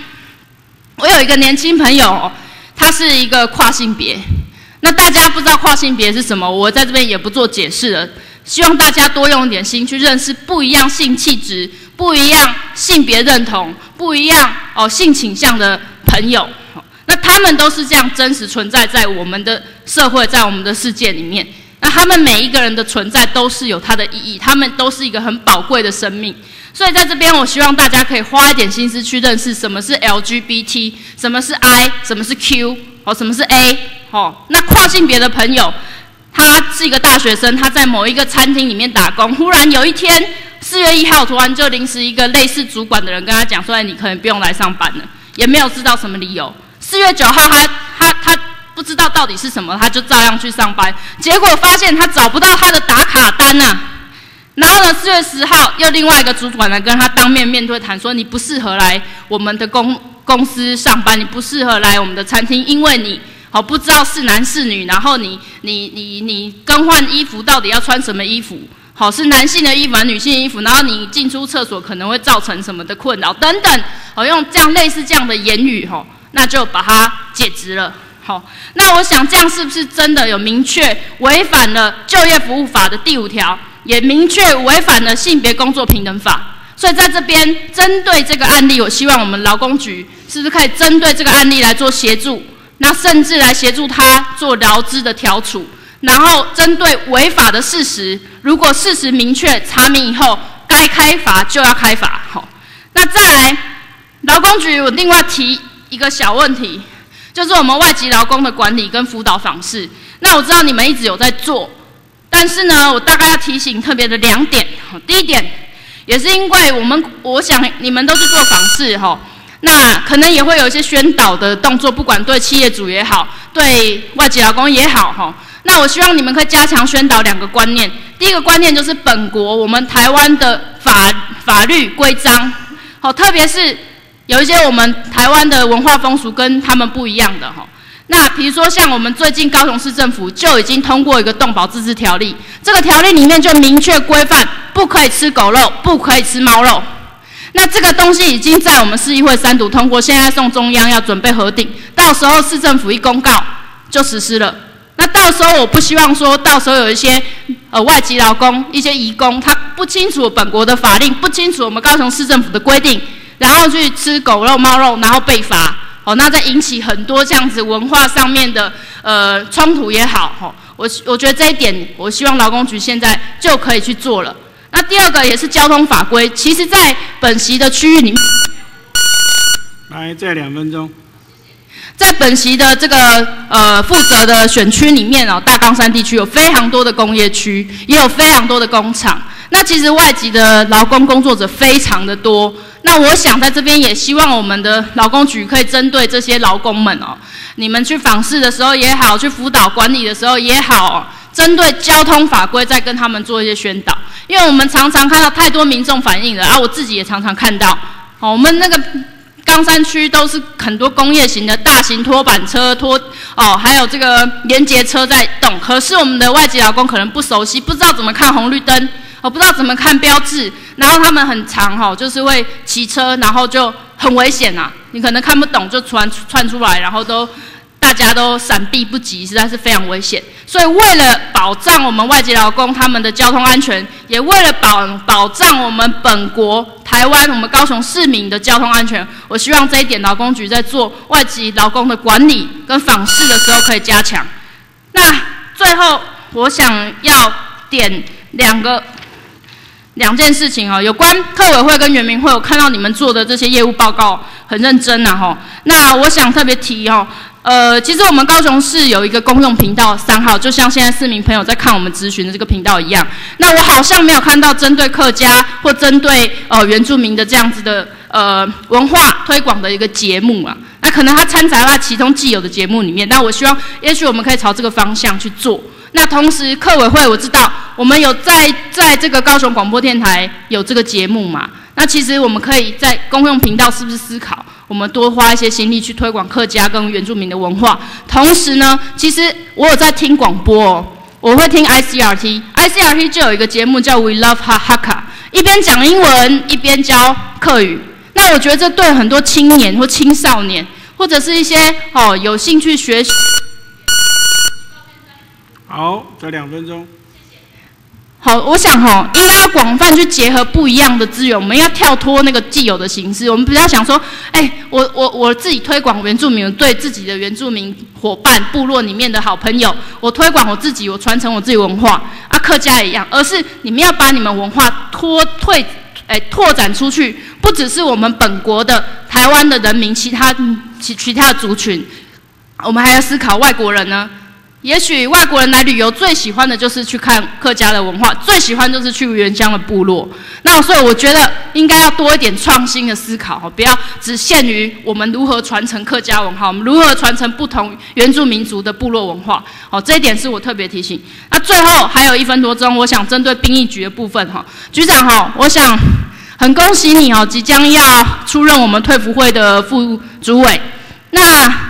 我有一个年轻朋友，他是一个跨性别。那大家不知道跨性别是什么，我在这边也不做解释了。希望大家多用一点心去认识不一样性气质、不一样性别认同、不一样哦性倾向的朋友。那他们都是这样真实存在在我们的社会，在我们的世界里面。那他们每一个人的存在都是有它的意义，他们都是一个很宝贵的生命。所以在这边，我希望大家可以花一点心思去认识什么是 LGBT，什么是 I，什么是 Q，哦，什么是 A，哦。那跨性别的朋友，他是一个大学生，他在某一个餐厅里面打工，忽然有一天四月一号，突然就临时一个类似主管的人跟他讲说：“你可能不用来上班了。”也没有知道什么理由。四月九号，他他他不知道到底是什么，他就照样去上班。结果发现他找不到他的打卡单呐。然后呢，四月十号又另外一个主管来跟他当面面对谈，说你不适合来我们的公公司上班，你不适合来我们的餐厅，因为你好不知道是男是女，然后你你你你更换衣服到底要穿什么衣服？好是男性的衣服还是女性衣服？然后你进出厕所可能会造成什么的困扰等等？好用这样类似这样的言语哈。那就把它解职了。好，那我想这样是不是真的有明确违反了就业服务法的第五条，也明确违反了性别工作平等法？所以在这边针对这个案例，我希望我们劳工局是不是可以针对这个案例来做协助？那甚至来协助他做劳资的调处，然后针对违法的事实，如果事实明确查明以后，该开罚就要开罚。好，那再来劳工局，我另外提。一个小问题，就是我们外籍劳工的管理跟辅导访视。那我知道你们一直有在做，但是呢，我大概要提醒特别的两点。第一点，也是因为我们，我想你们都是做访视哈，那可能也会有一些宣导的动作，不管对企业主也好，对外籍劳工也好哈。那我希望你们可以加强宣导两个观念。第一个观念就是本国我们台湾的法法律规章，好，特别是。有一些我们台湾的文化风俗跟他们不一样的哈，那比如说像我们最近高雄市政府就已经通过一个动保自治条例，这个条例里面就明确规范不可以吃狗肉，不可以吃猫肉。那这个东西已经在我们市议会三读通过，现在送中央要准备核定，到时候市政府一公告就实施了。那到时候我不希望说到时候有一些呃外籍劳工、一些移工，他不清楚本国的法令，不清楚我们高雄市政府的规定。然后去吃狗肉、猫肉，然后被罚，哦，那再引起很多这样子文化上面的呃冲突也好，好，我我觉得这一点，我希望劳工局现在就可以去做了。那第二个也是交通法规，其实在本席的区域里面，来再两分钟，在本席的这个呃负责的选区里面哦，大冈山地区有非常多的工业区，也有非常多的工厂。那其实外籍的劳工工作者非常的多。那我想在这边也希望我们的劳工局可以针对这些劳工们哦，你们去访视的时候也好，去辅导管理的时候也好，针对交通法规再跟他们做一些宣导，因为我们常常看到太多民众反映了，啊，我自己也常常看到，哦，我们那个冈山区都是很多工业型的大型拖板车拖，哦，还有这个连接车在动，可是我们的外籍劳工可能不熟悉，不知道怎么看红绿灯。我不知道怎么看标志，然后他们很长哈，就是会骑车，然后就很危险呐。你可能看不懂就窜窜出来，然后都大家都闪避不及，实在是非常危险。所以为了保障我们外籍劳工他们的交通安全，也为了保保障我们本国台湾我们高雄市民的交通安全。我希望这一点劳工局在做外籍劳工的管理跟访视的时候可以加强。那最后我想要点两个两件事情哦，有关特委会跟原民会，我看到你们做的这些业务报告很认真呐吼。那我想特别提哦。呃，其实我们高雄市有一个公用频道三号，就像现在市民朋友在看我们咨询的这个频道一样。那我好像没有看到针对客家或针对呃原住民的这样子的呃文化推广的一个节目啊。那可能它掺杂在其中既有的节目里面。那我希望，也许我们可以朝这个方向去做。那同时，客委会我知道我们有在在这个高雄广播电台有这个节目嘛？那其实我们可以在公用频道是不是思考？我们多花一些心力去推广客家跟原住民的文化，同时呢，其实我有在听广播，哦，我会听 ICRT，ICRT 就有一个节目叫 We Love Hakka，一边讲英文一边教客语。那我觉得这对很多青年或青少年，或者是一些哦有兴趣学习。好，这两分钟。好，我想哈，应该要广泛去结合不一样的资源，我们要跳脱那个既有的形式。我们不要想说，哎，我我我自己推广原住民，对自己的原住民伙伴、部落里面的好朋友，我推广我自己，我传承我自己文化啊，客家一样。而是你们要把你们文化拖退，哎，拓展出去，不只是我们本国的台湾的人民，其他其其他族群，我们还要思考外国人呢。也许外国人来旅游最喜欢的就是去看客家的文化，最喜欢就是去原乡的部落。那所以我觉得应该要多一点创新的思考，不要只限于我们如何传承客家文化，我们如何传承不同原住民族的部落文化。哦，这一点是我特别提醒。那最后还有一分多钟，我想针对兵役局的部分哈，局长哈，我想很恭喜你哦，即将要出任我们退服会的副主委。那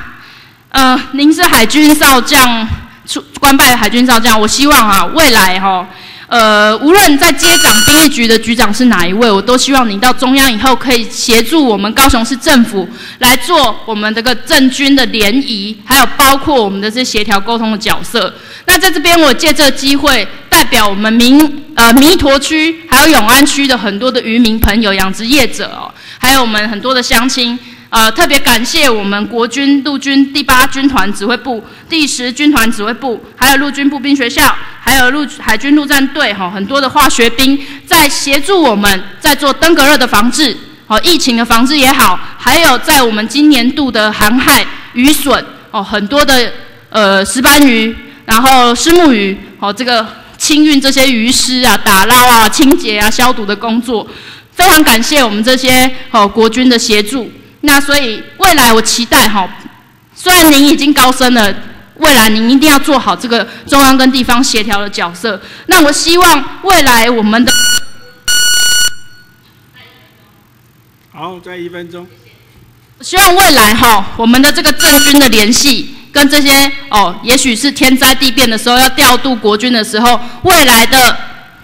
呃，您是海军少将，出官拜海军少将。我希望啊，未来哈，呃，无论在接掌兵役局的局长是哪一位，我都希望您到中央以后，可以协助我们高雄市政府来做我们这个政军的联谊，还有包括我们的这协调沟通的角色。那在这边，我借这机会，代表我们民呃弥陀区还有永安区的很多的渔民朋友、养殖业者哦，还有我们很多的乡亲。呃，特别感谢我们国军陆军第八军团指挥部、第十军团指挥部，还有陆军步兵学校，还有陆海军陆战队，哈，很多的化学兵在协助我们，在做登革热的防治，哦，疫情的防治也好，还有在我们今年度的航海渔损，哦，很多的呃石斑鱼，然后石目鱼，哦，这个清运这些鱼尸啊，打捞啊，清洁啊，消毒的工作，非常感谢我们这些哦国军的协助。那所以未来我期待哈，虽然您已经高升了，未来您一定要做好这个中央跟地方协调的角色。那我希望未来我们的好，再一分钟。希望未来哈，我们的这个政军的联系跟这些哦，也许是天灾地变的时候要调度国军的时候，未来的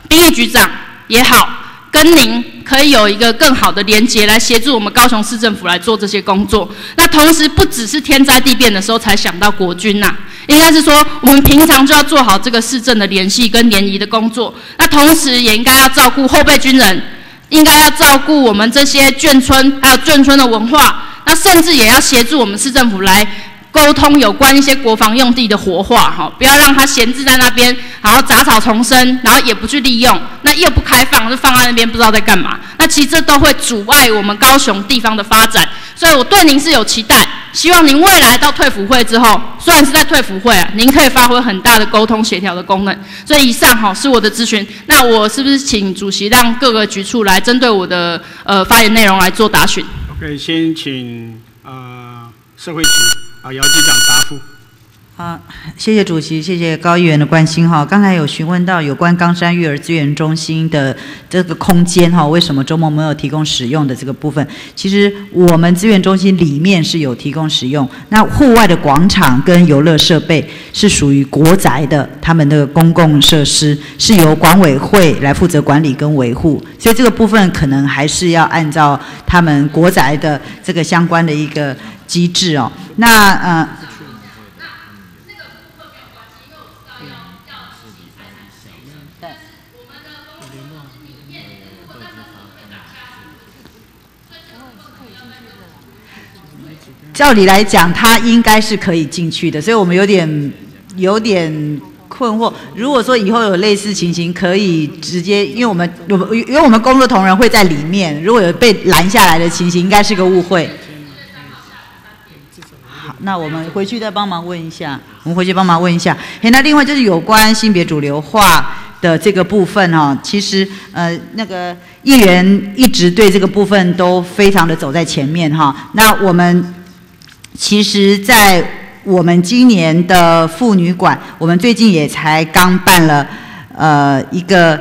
兵役局长也好，跟您。可以有一个更好的连接来协助我们高雄市政府来做这些工作。那同时不只是天灾地变的时候才想到国军呐，应该是说我们平常就要做好这个市政的联系跟联谊的工作。那同时也应该要照顾后备军人，应该要照顾我们这些眷村还有眷村的文化。那甚至也要协助我们市政府来。沟通有关一些国防用地的活化，哈，不要让它闲置在那边，然后杂草丛生，然后也不去利用，那又不开放，就放在那边不知道在干嘛。那其实这都会阻碍我们高雄地方的发展。所以我对您是有期待，希望您未来到退辅会之后，虽然是在退辅会啊，您可以发挥很大的沟通协调的功能。所以以上哈是我的咨询，那我是不是请主席让各个局处来针对我的呃发言内容来做答询？OK，先请呃社会局。好，姚局长答复。好，谢谢主席，谢谢高议员的关心哈。刚才有询问到有关冈山育儿资源中心的这个空间哈，为什么周末没有提供使用的这个部分？其实我们资源中心里面是有提供使用，那户外的广场跟游乐设备是属于国宅的，他们的公共设施是由管委会来负责管理跟维护，所以这个部分可能还是要按照他们国宅的这个相关的一个机制哦，那嗯，照理来讲，他应该是可以进去的。所以我们有点、有点困惑，如果说以后有类似情形，可以直接因为我们、我们因为我们工作同仁会在里面，如果有被拦下来的情形，应该是个误会。那我们回去再帮忙问一下，我们回去帮忙问一下。嘿，那另外就是有关性别主流化的这个部分哈，其实呃那个议员一直对这个部分都非常的走在前面哈。那我们其实，在我们今年的妇女馆，我们最近也才刚办了呃一个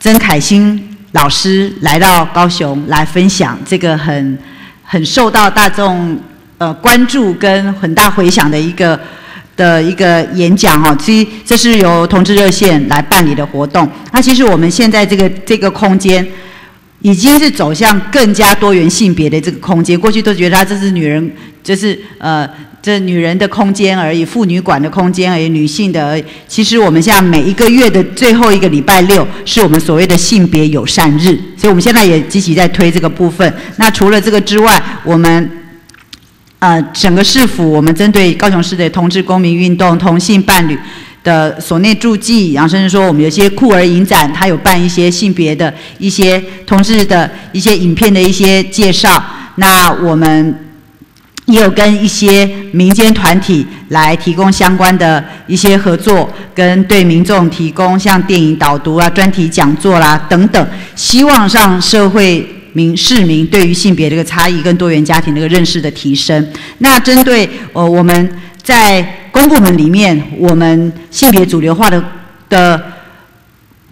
曾凯欣老师来到高雄来分享这个很很受到大众。呃，关注跟很大回响的一个的一个演讲哈，其实这是由同志热线来办理的活动。那其实我们现在这个这个空间，已经是走向更加多元性别的这个空间。过去都觉得它这是女人，这是呃这女人的空间而已，妇女馆的空间而已，女性的。而已。其实我们现在每一个月的最后一个礼拜六，是我们所谓的性别友善日，所以我们现在也积极在推这个部分。那除了这个之外，我们呃，整个市府，我们针对高雄市的同志公民运动、同性伴侣的所内助记，然后甚至说我们有些酷儿影展，它有办一些性别的一些同志的一些影片的一些介绍。那我们也有跟一些民间团体来提供相关的一些合作，跟对民众提供像电影导读啊、专题讲座啦等等，希望让社会。民市民对于性别这个差异跟多元家庭这个认识的提升，那针对呃我们在公部门里面，我们性别主流化的的，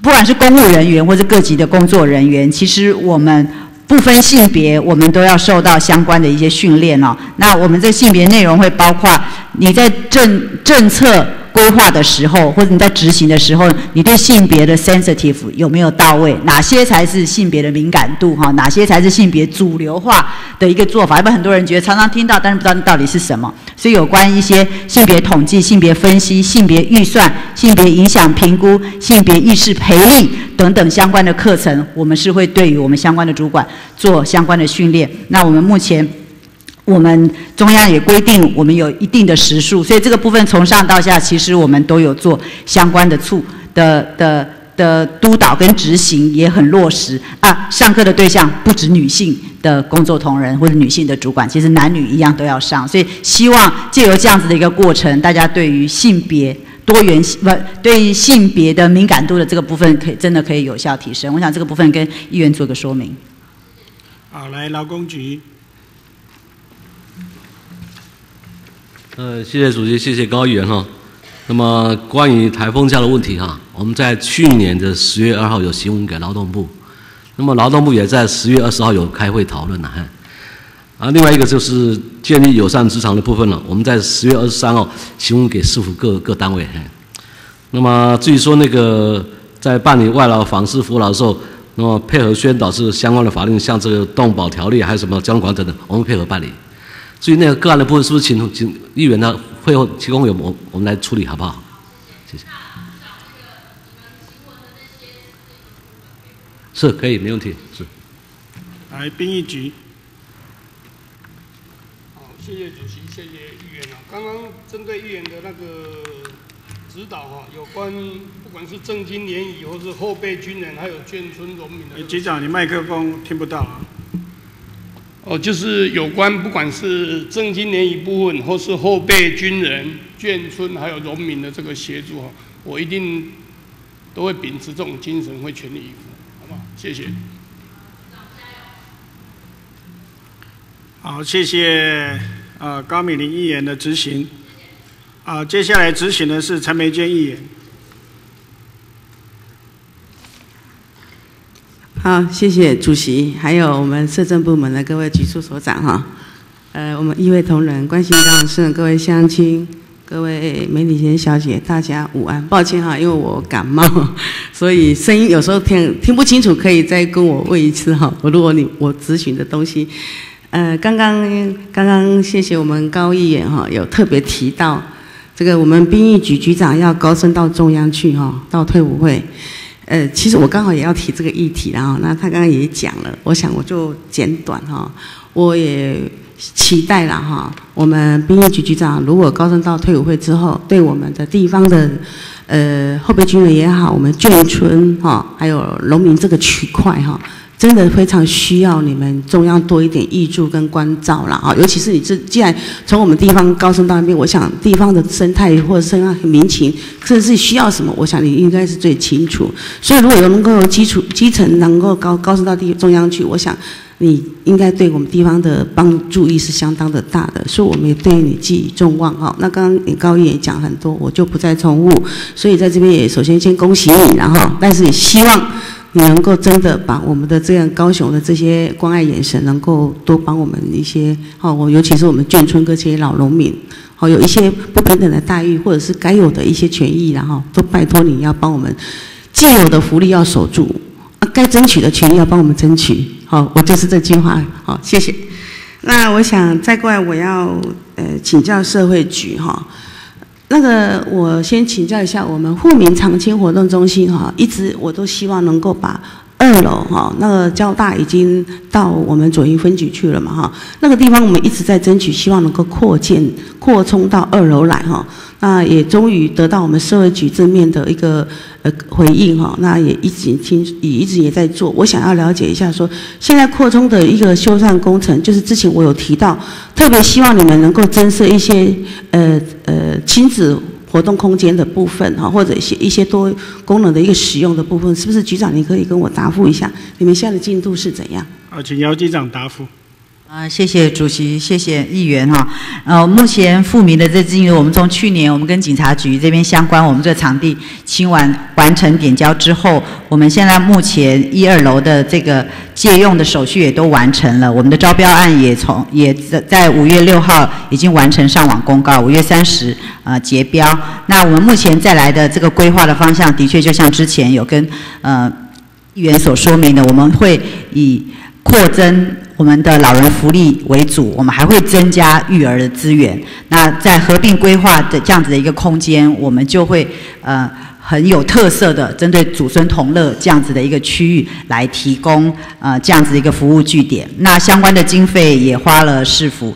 不管是公务人员或者各级的工作人员，其实我们不分性别，我们都要受到相关的一些训练哦。那我们这性别内容会包括你在政政策。规划的时候，或者你在执行的时候，你对性别的 sensitive 有没有到位？哪些才是性别的敏感度？哈，哪些才是性别主流化的一个做法？因为很多人觉得常常听到，但是不知道到底是什么。所以有关一些性别统计、性别分析、性别预算、性别影响评估、性别意识培力等等相关的课程，我们是会对于我们相关的主管做相关的训练。那我们目前。我们中央也规定，我们有一定的时数，所以这个部分从上到下，其实我们都有做相关的促的的的督导跟执行，也很落实啊。上课的对象不止女性的工作同仁或者女性的主管，其实男女一样都要上。所以希望借由这样子的一个过程，大家对于性别多元不对于性别的敏感度的这个部分，可以真的可以有效提升。我想这个部分跟议员做个说明。好，来劳工局。呃，谢谢主席，谢谢高议员哈。那么关于台风假的问题哈，我们在去年的十月二号有询问给劳动部，那么劳动部也在十月二十号有开会讨论了哈。啊，另外一个就是建立友善职场的部分了，我们在十月二十三号询问给市府各各单位。那么至于说那个在办理外劳访视服务的时候，那么配合宣导是相关的法令，像这个动保条例还有什么交通管等等，我们配合办理。至于那个个案的部分，是不是请请议员呢会后提供给我我们来处理好不好？谢谢。是可以，没问题。是。来，兵役局。好，谢谢主席，谢谢议员啊。刚刚针对议员的那个指导哈，有关不管是正经联谊，或是后备军人，还有眷村农民的。局长，你麦克风听不到啊。哦，就是有关不管是正经联一部分，或是后备军人、眷村，还有农民的这个协助哈，我一定都会秉持这种精神，会全力以赴，好不好？谢谢。好，谢谢呃高美玲议员的执行。啊，接下来执行的是陈梅娟议员。好，谢谢主席，还有我们社政部门的各位局处所长哈，呃，我们议会同仁、关心高雄市的各位乡亲、各位媒体前小姐，大家午安。抱歉哈，因为我感冒，所以声音有时候听听不清楚，可以再跟我问一次哈。我如果你我咨询的东西，呃，刚刚刚刚谢谢我们高议员哈，有特别提到这个我们兵役局局长要高升到中央去哈，到退伍会。呃，其实我刚好也要提这个议题，然后那他刚刚也讲了，我想我就简短哈，我也期待了哈，我们兵役局局长如果高升到退伍会之后，对我们的地方的呃后备军人也好，我们眷村哈，还有农民这个区块哈。真的非常需要你们中央多一点益助跟关照了啊！尤其是你这既然从我们地方高升到那边，我想地方的生态或者生态民情，甚至是需要什么，我想你应该是最清楚。所以如果有能够基础基层能够高高升到地中央去，我想你应该对我们地方的帮助意是相当的大的，所以我们也对你寄予重望哈。那刚刚你高一也讲很多，我就不再重复。所以在这边也首先先恭喜你，然后但是也希望。你能够真的把我们的这样高雄的这些关爱眼神，能够多帮我们一些，好，我尤其是我们眷村这些老农民，好，有一些不平等的待遇，或者是该有的一些权益，然后都拜托你要帮我们既有的福利要守住，啊，该争取的权益要帮我们争取，好，我就是这句话，好，谢谢。那我想再过来，我要呃请教社会局哈。那个，我先请教一下，我们富民长青活动中心哈，一直我都希望能够把二楼哈，那个交大已经到我们左营分局去了嘛哈，那个地方我们一直在争取，希望能够扩建、扩充到二楼来哈。那也终于得到我们社会局正面的一个呃回应哈，那也一直听也一直也在做。我想要了解一下，说现在扩充的一个修缮工程，就是之前我有提到，特别希望你们能够增设一些呃呃亲子活动空间的部分哈，或者一些一些多功能的一个使用的部分，是不是局长你可以跟我答复一下，你们现在的进度是怎样？啊，请姚局长答复。啊，谢谢主席，谢谢议员哈。呃，目前富民的这进度，我们从去年我们跟警察局这边相关，我们这场地清完完成点交之后，我们现在目前一二楼的这个借用的手续也都完成了，我们的招标案也从也在在五月六号已经完成上网公告，五月三十啊结标。那我们目前再来的这个规划的方向，的确就像之前有跟呃议员所说明的，我们会以扩增。我们的老人福利为主，我们还会增加育儿的资源。那在合并规划的这样子的一个空间，我们就会呃很有特色的针对祖孙同乐这样子的一个区域来提供呃这样子的一个服务据点。那相关的经费也花了市府，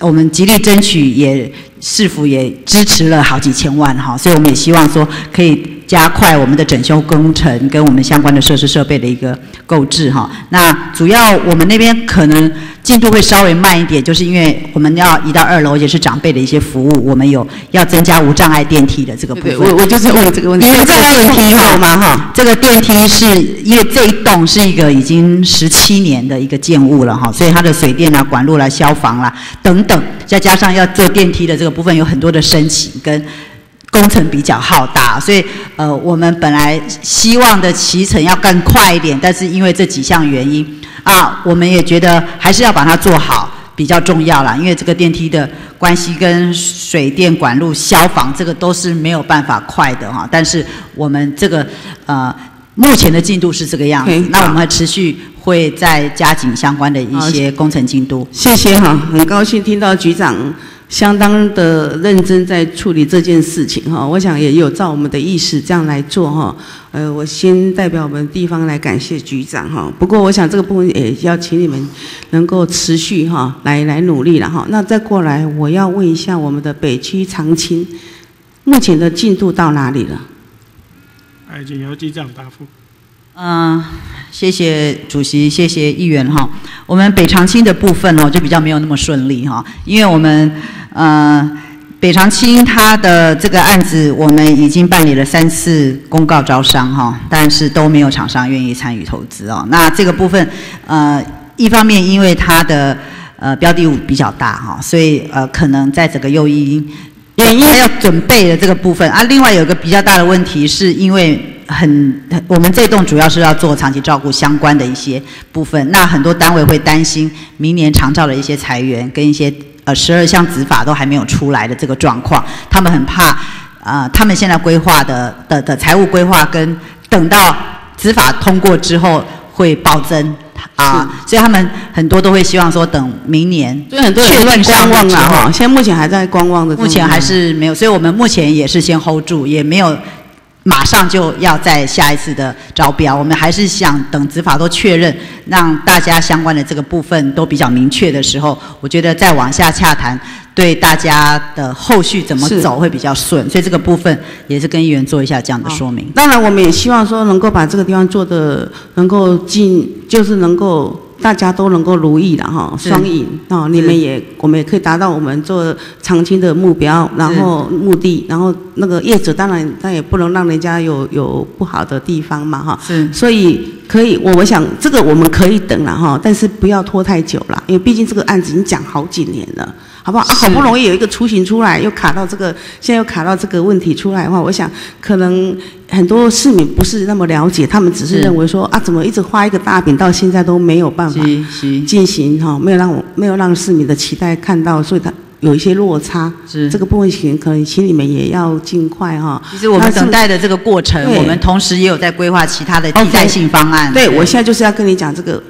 我们极力争取，也市府也支持了好几千万哈，所以我们也希望说可以。加快我们的整修工程跟我们相关的设施设备的一个购置哈，那主要我们那边可能进度会稍微慢一点，就是因为我们要移到二楼，也是长辈的一些服务，我们有要增加无障碍电梯的这个部分。我我就是问这个问题，因为这个电梯好吗哈？这个电梯是 因为这一栋是一个已经十七年的一个建物了哈，所以它的水电啊、管路啦、消防啦等等，再加上要做电梯的这个部分，有很多的申请跟。工程比较浩大，所以呃，我们本来希望的骑程要更快一点，但是因为这几项原因啊，我们也觉得还是要把它做好比较重要啦。因为这个电梯的关系跟水电管路、消防这个都是没有办法快的哈。但是我们这个呃，目前的进度是这个样子，那我们持续会再加紧相关的一些工程进度。谢谢哈，很高兴听到局长。相当的认真在处理这件事情哈，我想也有照我们的意识这样来做哈。呃，我先代表我们地方来感谢局长哈。不过我想这个部分也要请你们能够持续哈来来努力了哈。那再过来我要问一下我们的北区长青，目前的进度到哪里了？哎，请由局长答复。嗯，谢谢主席，谢谢议员哈。我们北长青的部分哦，就比较没有那么顺利哈，因为我们。呃，北长青它的这个案子，我们已经办理了三次公告招商哈，但是都没有厂商愿意参与投资哦。那这个部分，呃，一方面因为它的呃标的物比较大哈，所以呃可能在整个诱因原因还要准备的这个部分啊，另外有个比较大的问题，是因为很我们这栋主要是要做长期照顾相关的一些部分，那很多单位会担心明年长照的一些裁员跟一些。呃，十二项执法都还没有出来的这个状况，他们很怕，啊，他们现在规划的的的财务规划跟等到执法通过之后会暴增啊，所以他们很多都会希望说等明年，所以很多人在观望啊，哈，现在目前还在观望的，目前还是没有，所以我们目前也是先 hold 住，也没有马上就要在下一次的招标，我们还是想等执法都确认，让大家相关的这个部分都比较明确的时候，我觉得再往下洽谈，对大家的后续怎么走会比较顺，所以这个部分也是跟议员做一下这样的说明。当然，我们也希望说能够把这个地方做的能够进，就是能够大家都能够如意了哈，双赢啊。你们也，我们也可以达到我们做长期的目标，然后目的，然后那个业者当然他也不能让人家有有不好的地方嘛哈。是所以可以，我我想这个我们可以等了哈，但是不要拖太久了，因为毕竟这个案子已经讲好几年了。好不好？啊，好不容易有一个雏形出来，又卡到这个，现在又卡到这个问题出来的话，我想可能很多市民不是那么了解，他们只是是认为说啊，怎么一直画一个大饼，到现在都没有办法进行哈，没有让我没有让市民的期待看到，所以他有一些落差。是这个部分请可能请你们也要尽快哈。其实我们等待的这个过程，我们同时也有在规划其他的替代性方案。对，我现在就是要跟你讲这个，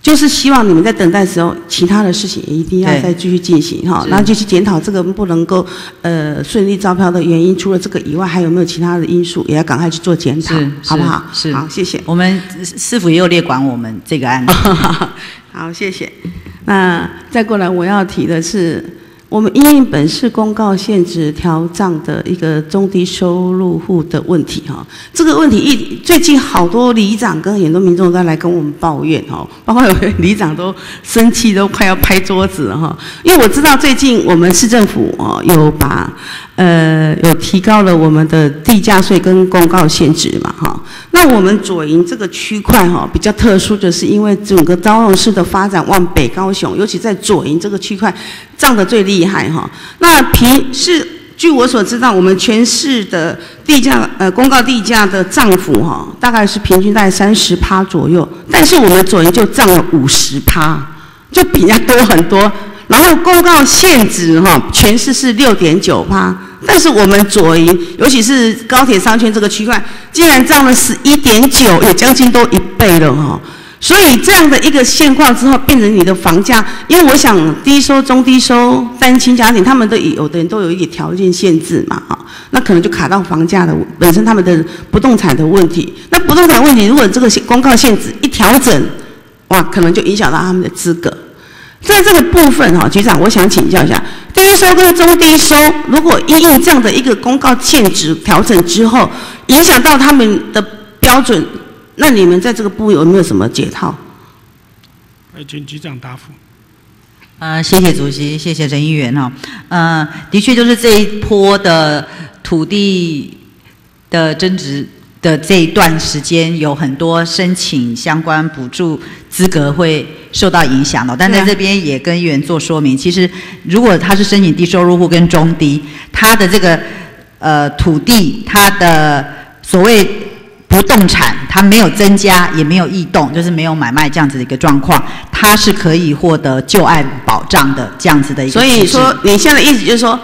就是希望你们在等待的时候，其他的事情也一定要再继续进行哈，是然后就去检讨这个不能够呃顺利招标的原因，除了这个以外，还有没有其他的因素，也要赶快去做检讨，好不好？是好，谢谢。我们市府也有列管我们这个案子。好，谢谢。那再过来我要提的是，我们因应本市公告限制调账的一个中低收入户的问题哈。这个问题一最近好多里长跟很多民众都来跟我们抱怨哈，包括有的里长都生气，都快要拍桌子哈。因为我知道最近我们市政府哦有把呃有提高了我们的地价税跟公告限制嘛哈。那我们左营这个区块哈比较特殊，就是因为整个高雄市的发展往北高雄，尤其在左营这个区块涨得最厉害哈。那平是据我所知道，我们全市的地价呃公告地价的涨幅哈，大概是平均在三十趴左右，但是我们左营就涨了五十趴，就比人家多很多。然后公告限值哈，全市是六点九趴，但是我们左营，尤其是高铁商圈这个区块，竟然涨了十一点九，也将近都一倍了哈。所以这样的一个现况之后，变成你的房价，因为我想低收、中低收单亲家庭，他们都有的人都有一点条件限制嘛，哈，那可能就卡到房价的本身他们的不动产的问题。那不动产问题，如果这个公告限制一调整，哇，可能就影响到他们的资格。在这个部分哈，局长，我想请教一下，低收跟中低收，如果因应这样的一个公告限制调整之后，影响到他们的标准，那你们在这个部有没有什么解套？呃，请局长答复。呃，谢谢主席，谢谢陈议员哈。呃，的确就是这一波的土地的增值的这一段时间，有很多申请相关补助资格会受到影响的。但在这边也跟议员做说明，其实如果他是申请低收入户跟中低，他的这个呃土地，他的所谓不动产，它没有增加，也没有异动，就是没有买卖这样子的一个状况，他是可以获得旧案保障的这样子的一个所以说，你现在意思就是说，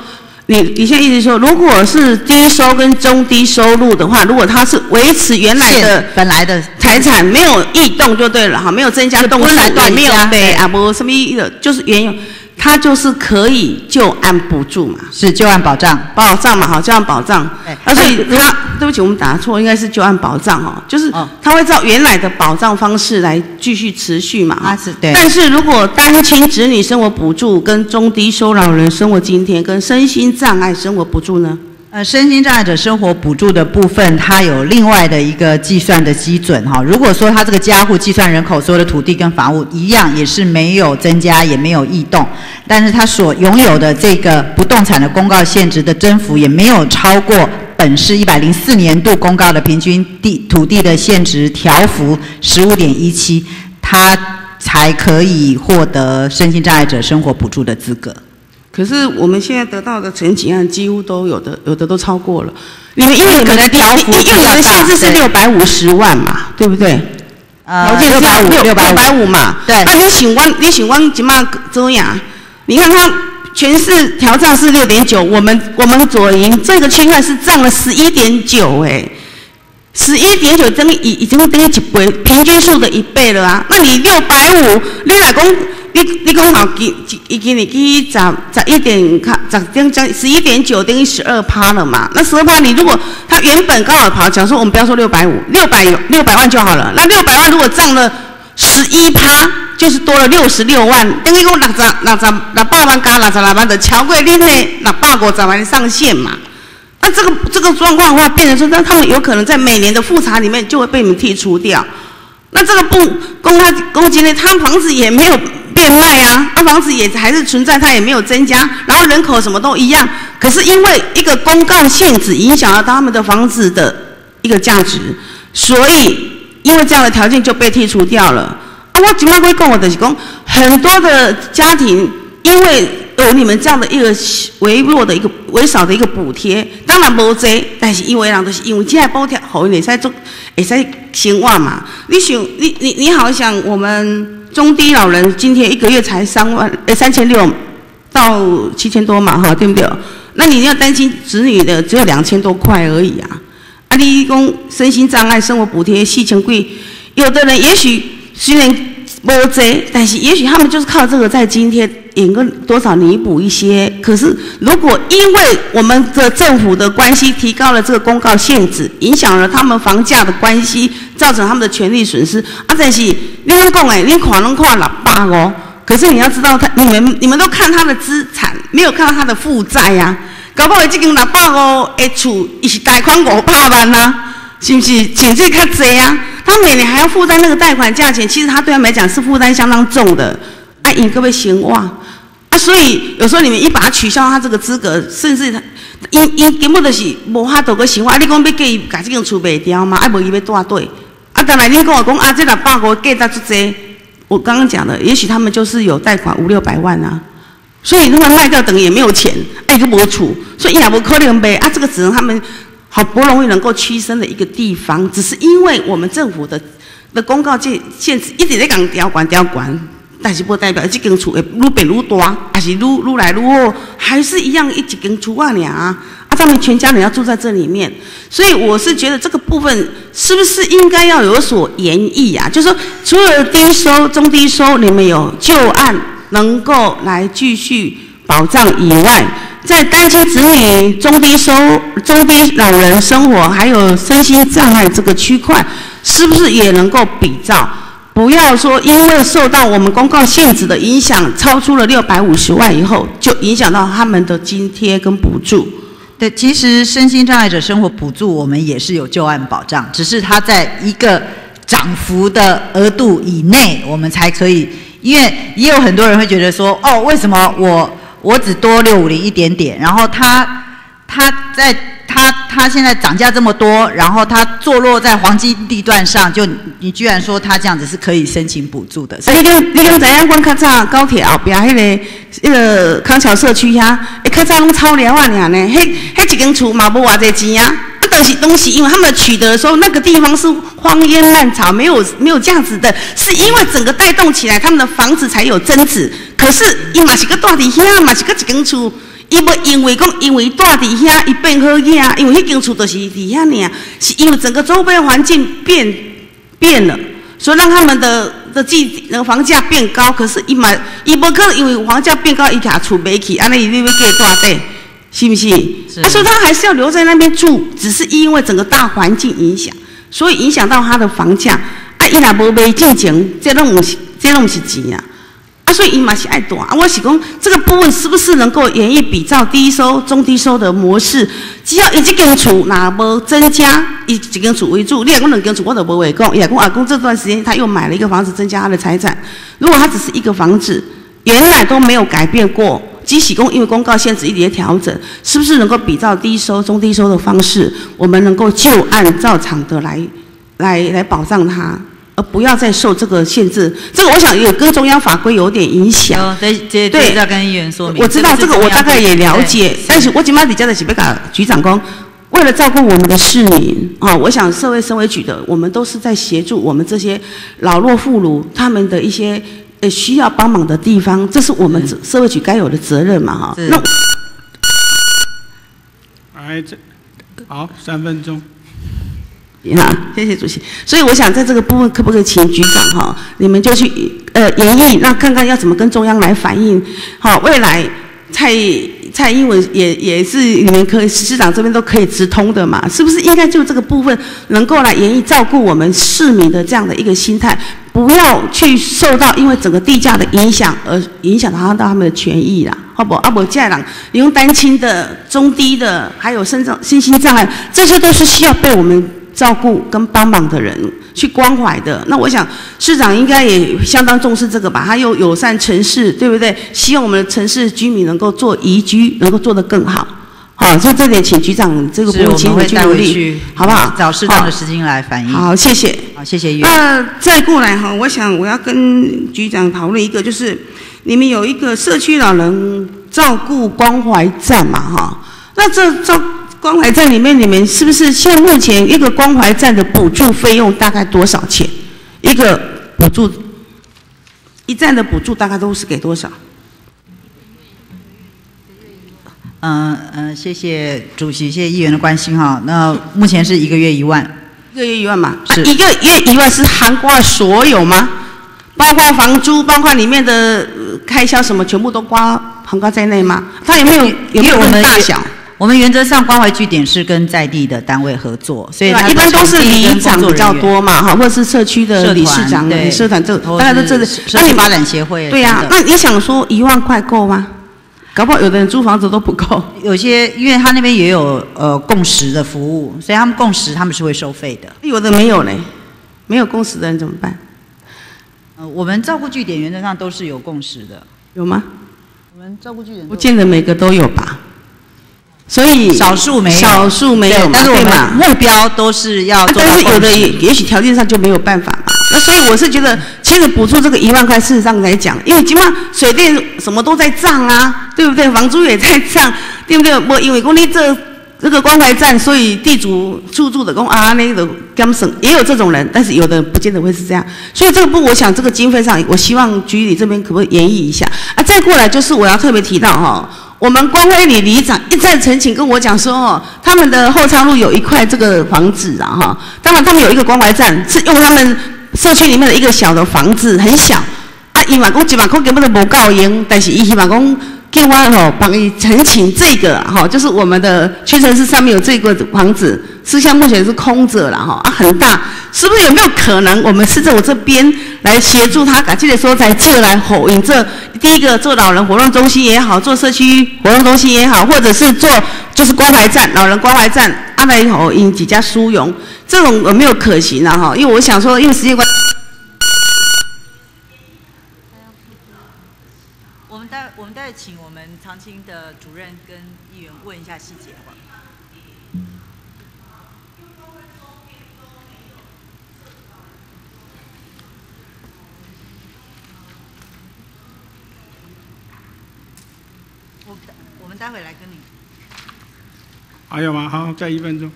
你你现在意思说，如果是低收跟中低收入的话，如果他是维持原来的本来的财产没有异动就对了哈，没有增加动不是产，也没有啊不什么意的，就是原有，他就是可以就按补助嘛。是就按保障，保障嘛，好，就按保障对。啊，所以他对不起，我们打错，应该是就按保障哦，就是哦他会照原来的保障方式来继续持续嘛。啊是对但是如果单亲子女生活补助、跟中低收老人生活津贴、跟身心障碍生活补助呢？呃，身心障碍者生活补助的部分，它有另外的一个计算的基准哈。如果说它这个家户计算人口所有的土地跟房屋一样，也是没有增加，也没有异动，但是它所拥有的这个不动产的公告限值的增幅也没有超过本市一百零四年度公告的平均地土地的限值调幅十五点一七，它才可以获得身心障碍者生活补助的资格。可是我们现在得到的陈景案几乎都有的，有的都超过了。你们因为你们可能调幅因为你们的限制是六百五十万嘛，对不对？呃条件是六百五，六六百百五嘛。对那你想我，你想我怎么这样？你看他全市调涨是六点九，我们我们左营这个区块是涨了十一点九，哎，十一点九等于已已经等于一倍，平均数的一倍了啊。那你六百五，你老公你你讲好今今今年去十十一点看十点将十一点九等于十二趴了嘛？那十二趴你如果他原本高尔跑，假如说我们不要说六百五，六百六百万就好了。那六百万如果涨了十一趴，就是多了六十六万，等于讲六十六十六百万加六十六万的超过你那六百五十万上限嘛？那这个这个状况的话，变成说，那他们有可能在每年的复查里面就会被你们剔除掉。那这个不公开公积金，他房子也没有变卖啊，他房子也还是存在，他也没有增加，然后人口什么都一样。可是因为一个公告限制，影响了他们的房子的一个价值，所以因为这样的条件就被剔除掉了。啊，我今麦会跟我的是讲，很多的家庭因为有你们这样的一个微弱的一个微少的一个补贴，当然无济，但是因为人都是因为现在补贴，好会使做会使兴旺嘛。你想，你你你好想我们中低老人今天一个月才三万，诶三千六到七千多嘛，哈，对不对？那你要担心子女的只有两千多块而已啊。啊，你讲身心障碍生活补贴四千贵，有的人也许虽然无济，但是也许他们就是靠这个在今天引个多少弥补一些。可是如果因为我们的政府的关系提高了这个公告限制，影响了他们房价的关系，造成他们的权利损失。啊，但是你讲讲诶，你看拢看六百哦，可是你要知道他，你们你们都看他的资产，没有看到他的负债呀。搞不好这间六百五的厝，伊是贷款五百万呐，是不是？钱这较济啊？他每年还要负担那个贷款价钱，其实他对他们来讲是负担相当重的。啊，因各位行哇？啊，所以有时候你们一把它取消他这个资格，甚至他因因根本就是无法度个行话。啊，你讲要叫伊把这间厝卖掉嘛？啊，无伊要带队。啊，当然你跟我讲啊，这六百五价值这济，我刚刚讲的，也许他们就是有贷款五六百万啊。所以如果卖掉等于也没有钱，哎，就无处，所以也无可能呗啊！这个只能他们好不容易能够屈身的一个地方，只是因为我们政府的的公告限限制一直在讲调管调管，但是不代表这间厝会愈变愈大，还是愈愈来愈好，还是一样一间厝啊俩啊！啊，他们全家人要住在这里面，所以我是觉得这个部分是不是应该要有所研议啊？就是说，除了低收、中低收，你们有旧案。能够来继续保障以外，在单亲子女、中低收、中低老人生活，还有身心障碍这个区块，是不是也能够比照？不要说因为受到我们公告限制的影响，超出了六百五十万以后，就影响到他们的津贴跟补助。对，其实身心障碍者生活补助我们也是有旧案保障，只是它在一个涨幅的额度以内，我们才可以。因为也有很多人会觉得说，哦，为什么我我只多六五零一点点，然后他他在他他现在涨价这么多，然后他坐落在黄金地段上，就你居然说他这样子是可以申请补助的？你讲你讲怎样？光看早高铁后边迄个那个康桥社区遐，一看早拢超两万尔呢，迄迄一间厝嘛无偌济钱啊。东西东西，因为他们取得的时候，那个地方是荒烟烂草，没有没有价值的，是因为整个带动起来，他们的房子才有增值。可是伊嘛是个大地遐，嘛是个一间厝，伊要因为讲因为住伫遐伊变好啊，因为迄间厝就是伫遐尔，是因为整个周边环境变变了，所以让他们的的地那个房价变高。可是伊嘛伊无可能因为房价变高，伊家厝买起，安尼伊要给大地。是不是？他说他还是要留在那边住，只是因为整个大环境影响，所以影响到他的房价。啊，伊若无卖进前，这拢唔是，这拢唔是钱啊！所以伊嘛是爱短。啊，我是讲这个部分是不是能够演绎比照低收、中低收的模式？只要一间厝若无增加，以一间厝为主，你讲两间厝我都无话讲。也讲阿公这段时间他又买了一个房子，增加他的财产。如果他只是一个房子，原来都没有改变过。即使公因为公告限制一点调整，是不是能够比照低收、中低收的方式，我们能够就按照常的来，来来保障他，而不要再受这个限制。这个我想也跟中央法规有点影响。对，对，对，要跟议员说明。我知道这个，我大概也了解。但是我今麦底下的几位港局长工，为了照顾我们的市民啊，我想社会生活局的，我们都是在协助我们这些老弱妇孺他们的一些。呃，需要帮忙的地方，这是我们社会局该有的责任嘛，哈。那，哎，这好，三分钟。哈，谢谢主席。所以我想在这个部分，可不可以请局长哈，你们就去呃研议，那看看要怎么跟中央来反映，好，未来蔡蔡英文也也是你们可以市长这边都可以直通的嘛，是不是应该就这个部分能够来研议照顾我们市民的这样的一个心态，不要去受到因为整个地价的影响而影响到到他们的权益啦。好不？啊不，家人，你用单亲的、中低的，还有身障、身心障碍，这些都是需要被我们照顾跟帮忙的人去关怀的。那我想市长应该也相当重视这个吧？他又友善城市，对不对？希望我们的城市居民能够做宜居，能够做得更好。好，所以这点请局长这个部分请回去努力，好不好？找适当的时间来反映。好，谢谢。好，谢谢。那再过来哈，我想我要跟局长讨论一个，就是。你们有一个社区老人照顾关怀站嘛？哈，那这照关怀站里面，你们是不是现在目前一个关怀站的补助费用大概多少钱？一个补助一站的补助大概都是给多少？嗯嗯，谢谢主席，谢谢议员的关心哈。那目前是一个月一万，一个月一万嘛？是一个月一万是涵盖所有吗？包括房租，包括里面的开销，什么全部都刮涵盖在内吗？它有没有有没有分大小？我们原则上关怀据点是跟在地的单位合作，所以一般都是里长比较多嘛，哈，或者是社区的理事长、社团这，大家都这个社区发展协会。对呀，那你想说一万块够吗？搞不好有的人租房子都不够。有些因为他那边也有呃共识的服务，所以他们共识他们是会收费的。有的没有嘞，没有共识的人怎么办？呃我们照顾据点原则上都是有共识的，有吗？我们照顾据点不见得每个都有吧，所以少数没有，少数没有，但是我们目标都是要做但是有的也也许条件上就没有办法嘛。那所以我是觉得，其实补助这个一万块，事实上来讲，因为基本上水电什么都在涨啊，对不对？房租也在涨，对不对？我因为公立这。这个关怀站，所以地主住住的公啊，那个干省也有这种人，但是有的不见得会是这样。所以这个不，我想这个经费上，我希望局里这边可不可以演绎一下啊？再过来就是我要特别提到哈，我们光辉里里长一再澄清跟我讲说哦，他们的后仓路有一块这个房子啊哈，当然他们有一个关怀站是用他们社区里面的一个小的房子，很小啊，伊嘛讲一万块根本都无够用，但是伊希望讲。叫我吼帮伊澄清这个哈，就是我们的屈臣氏上面有这个房子，实际上目前是空着了哈啊很大，是不是有没有可能我们是在我这边来协助他，感谢的说在这来吼引这第一个做老人活动中心也好，做社区活动中心也好，或者是做就是关怀站老人关怀站，安排吼引几家殊荣，这种有没有可行啊哈？因为我想说，因为时间关。我们待，我们待请我们长青的主任跟议员问一下细节，好不好？待会来跟你。还有吗？好，再一分钟。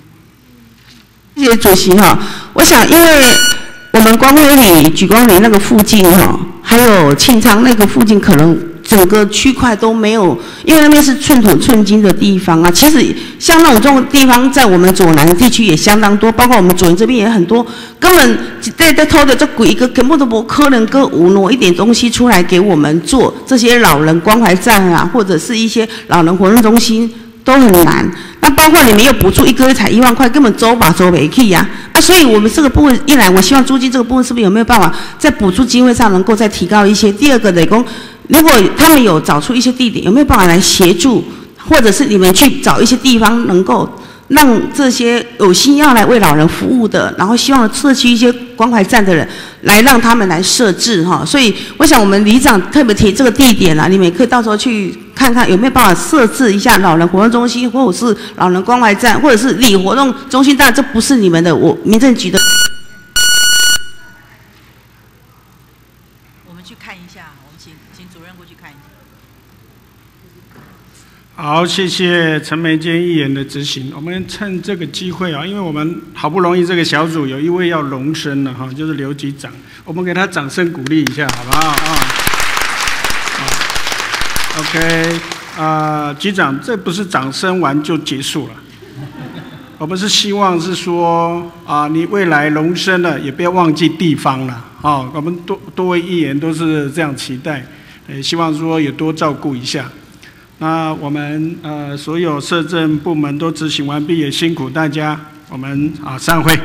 谢谢主席哈，我想因为我们光辉里、举光里那个附近哈，还有庆昌那个附近可能。整个区块都没有，因为那边是寸土寸金的地方啊。其实像那种这种地方，在我们左南地区也相当多，包括我们左营这边也很多。根本在在偷的这鬼一个，根本都不可能够无挪一点东西出来给我们做这些老人关怀站啊，或者是一些老人活动中心都很难。那包括你没有补助，一个月才一万块，根本周把周没去呀。啊，所以我们这个部分一来，我希望租金这个部分是不是有没有办法在补助经费上能够再提高一些？第二个，雷工。如果他们有找出一些地点，有没有办法来协助，或者是你们去找一些地方，能够让这些有心要来为老人服务的，然后希望社区一些关怀站的人，来让他们来设置哈。所以我想我们里长特别提这个地点啊，你们可以到时候去看看有没有办法设置一下老人活动中心，或者是老人关怀站，或者是里活动中心。但这不是你们的，我民政局的。好，谢谢陈梅坚议员的执行。我们趁这个机会啊，因为我们好不容易这个小组有一位要荣升了哈，就是刘局长，我们给他掌声鼓励一下，好不好啊？OK，啊，局长，这不是掌声完就结束了，我们是希望是说啊，你未来荣升了，也不要忘记地方了。哦，我们多多位议员都是这样期待，也希望说也多照顾一下。那我们呃所有摄政部门都执行完毕，也辛苦大家，我们啊散会。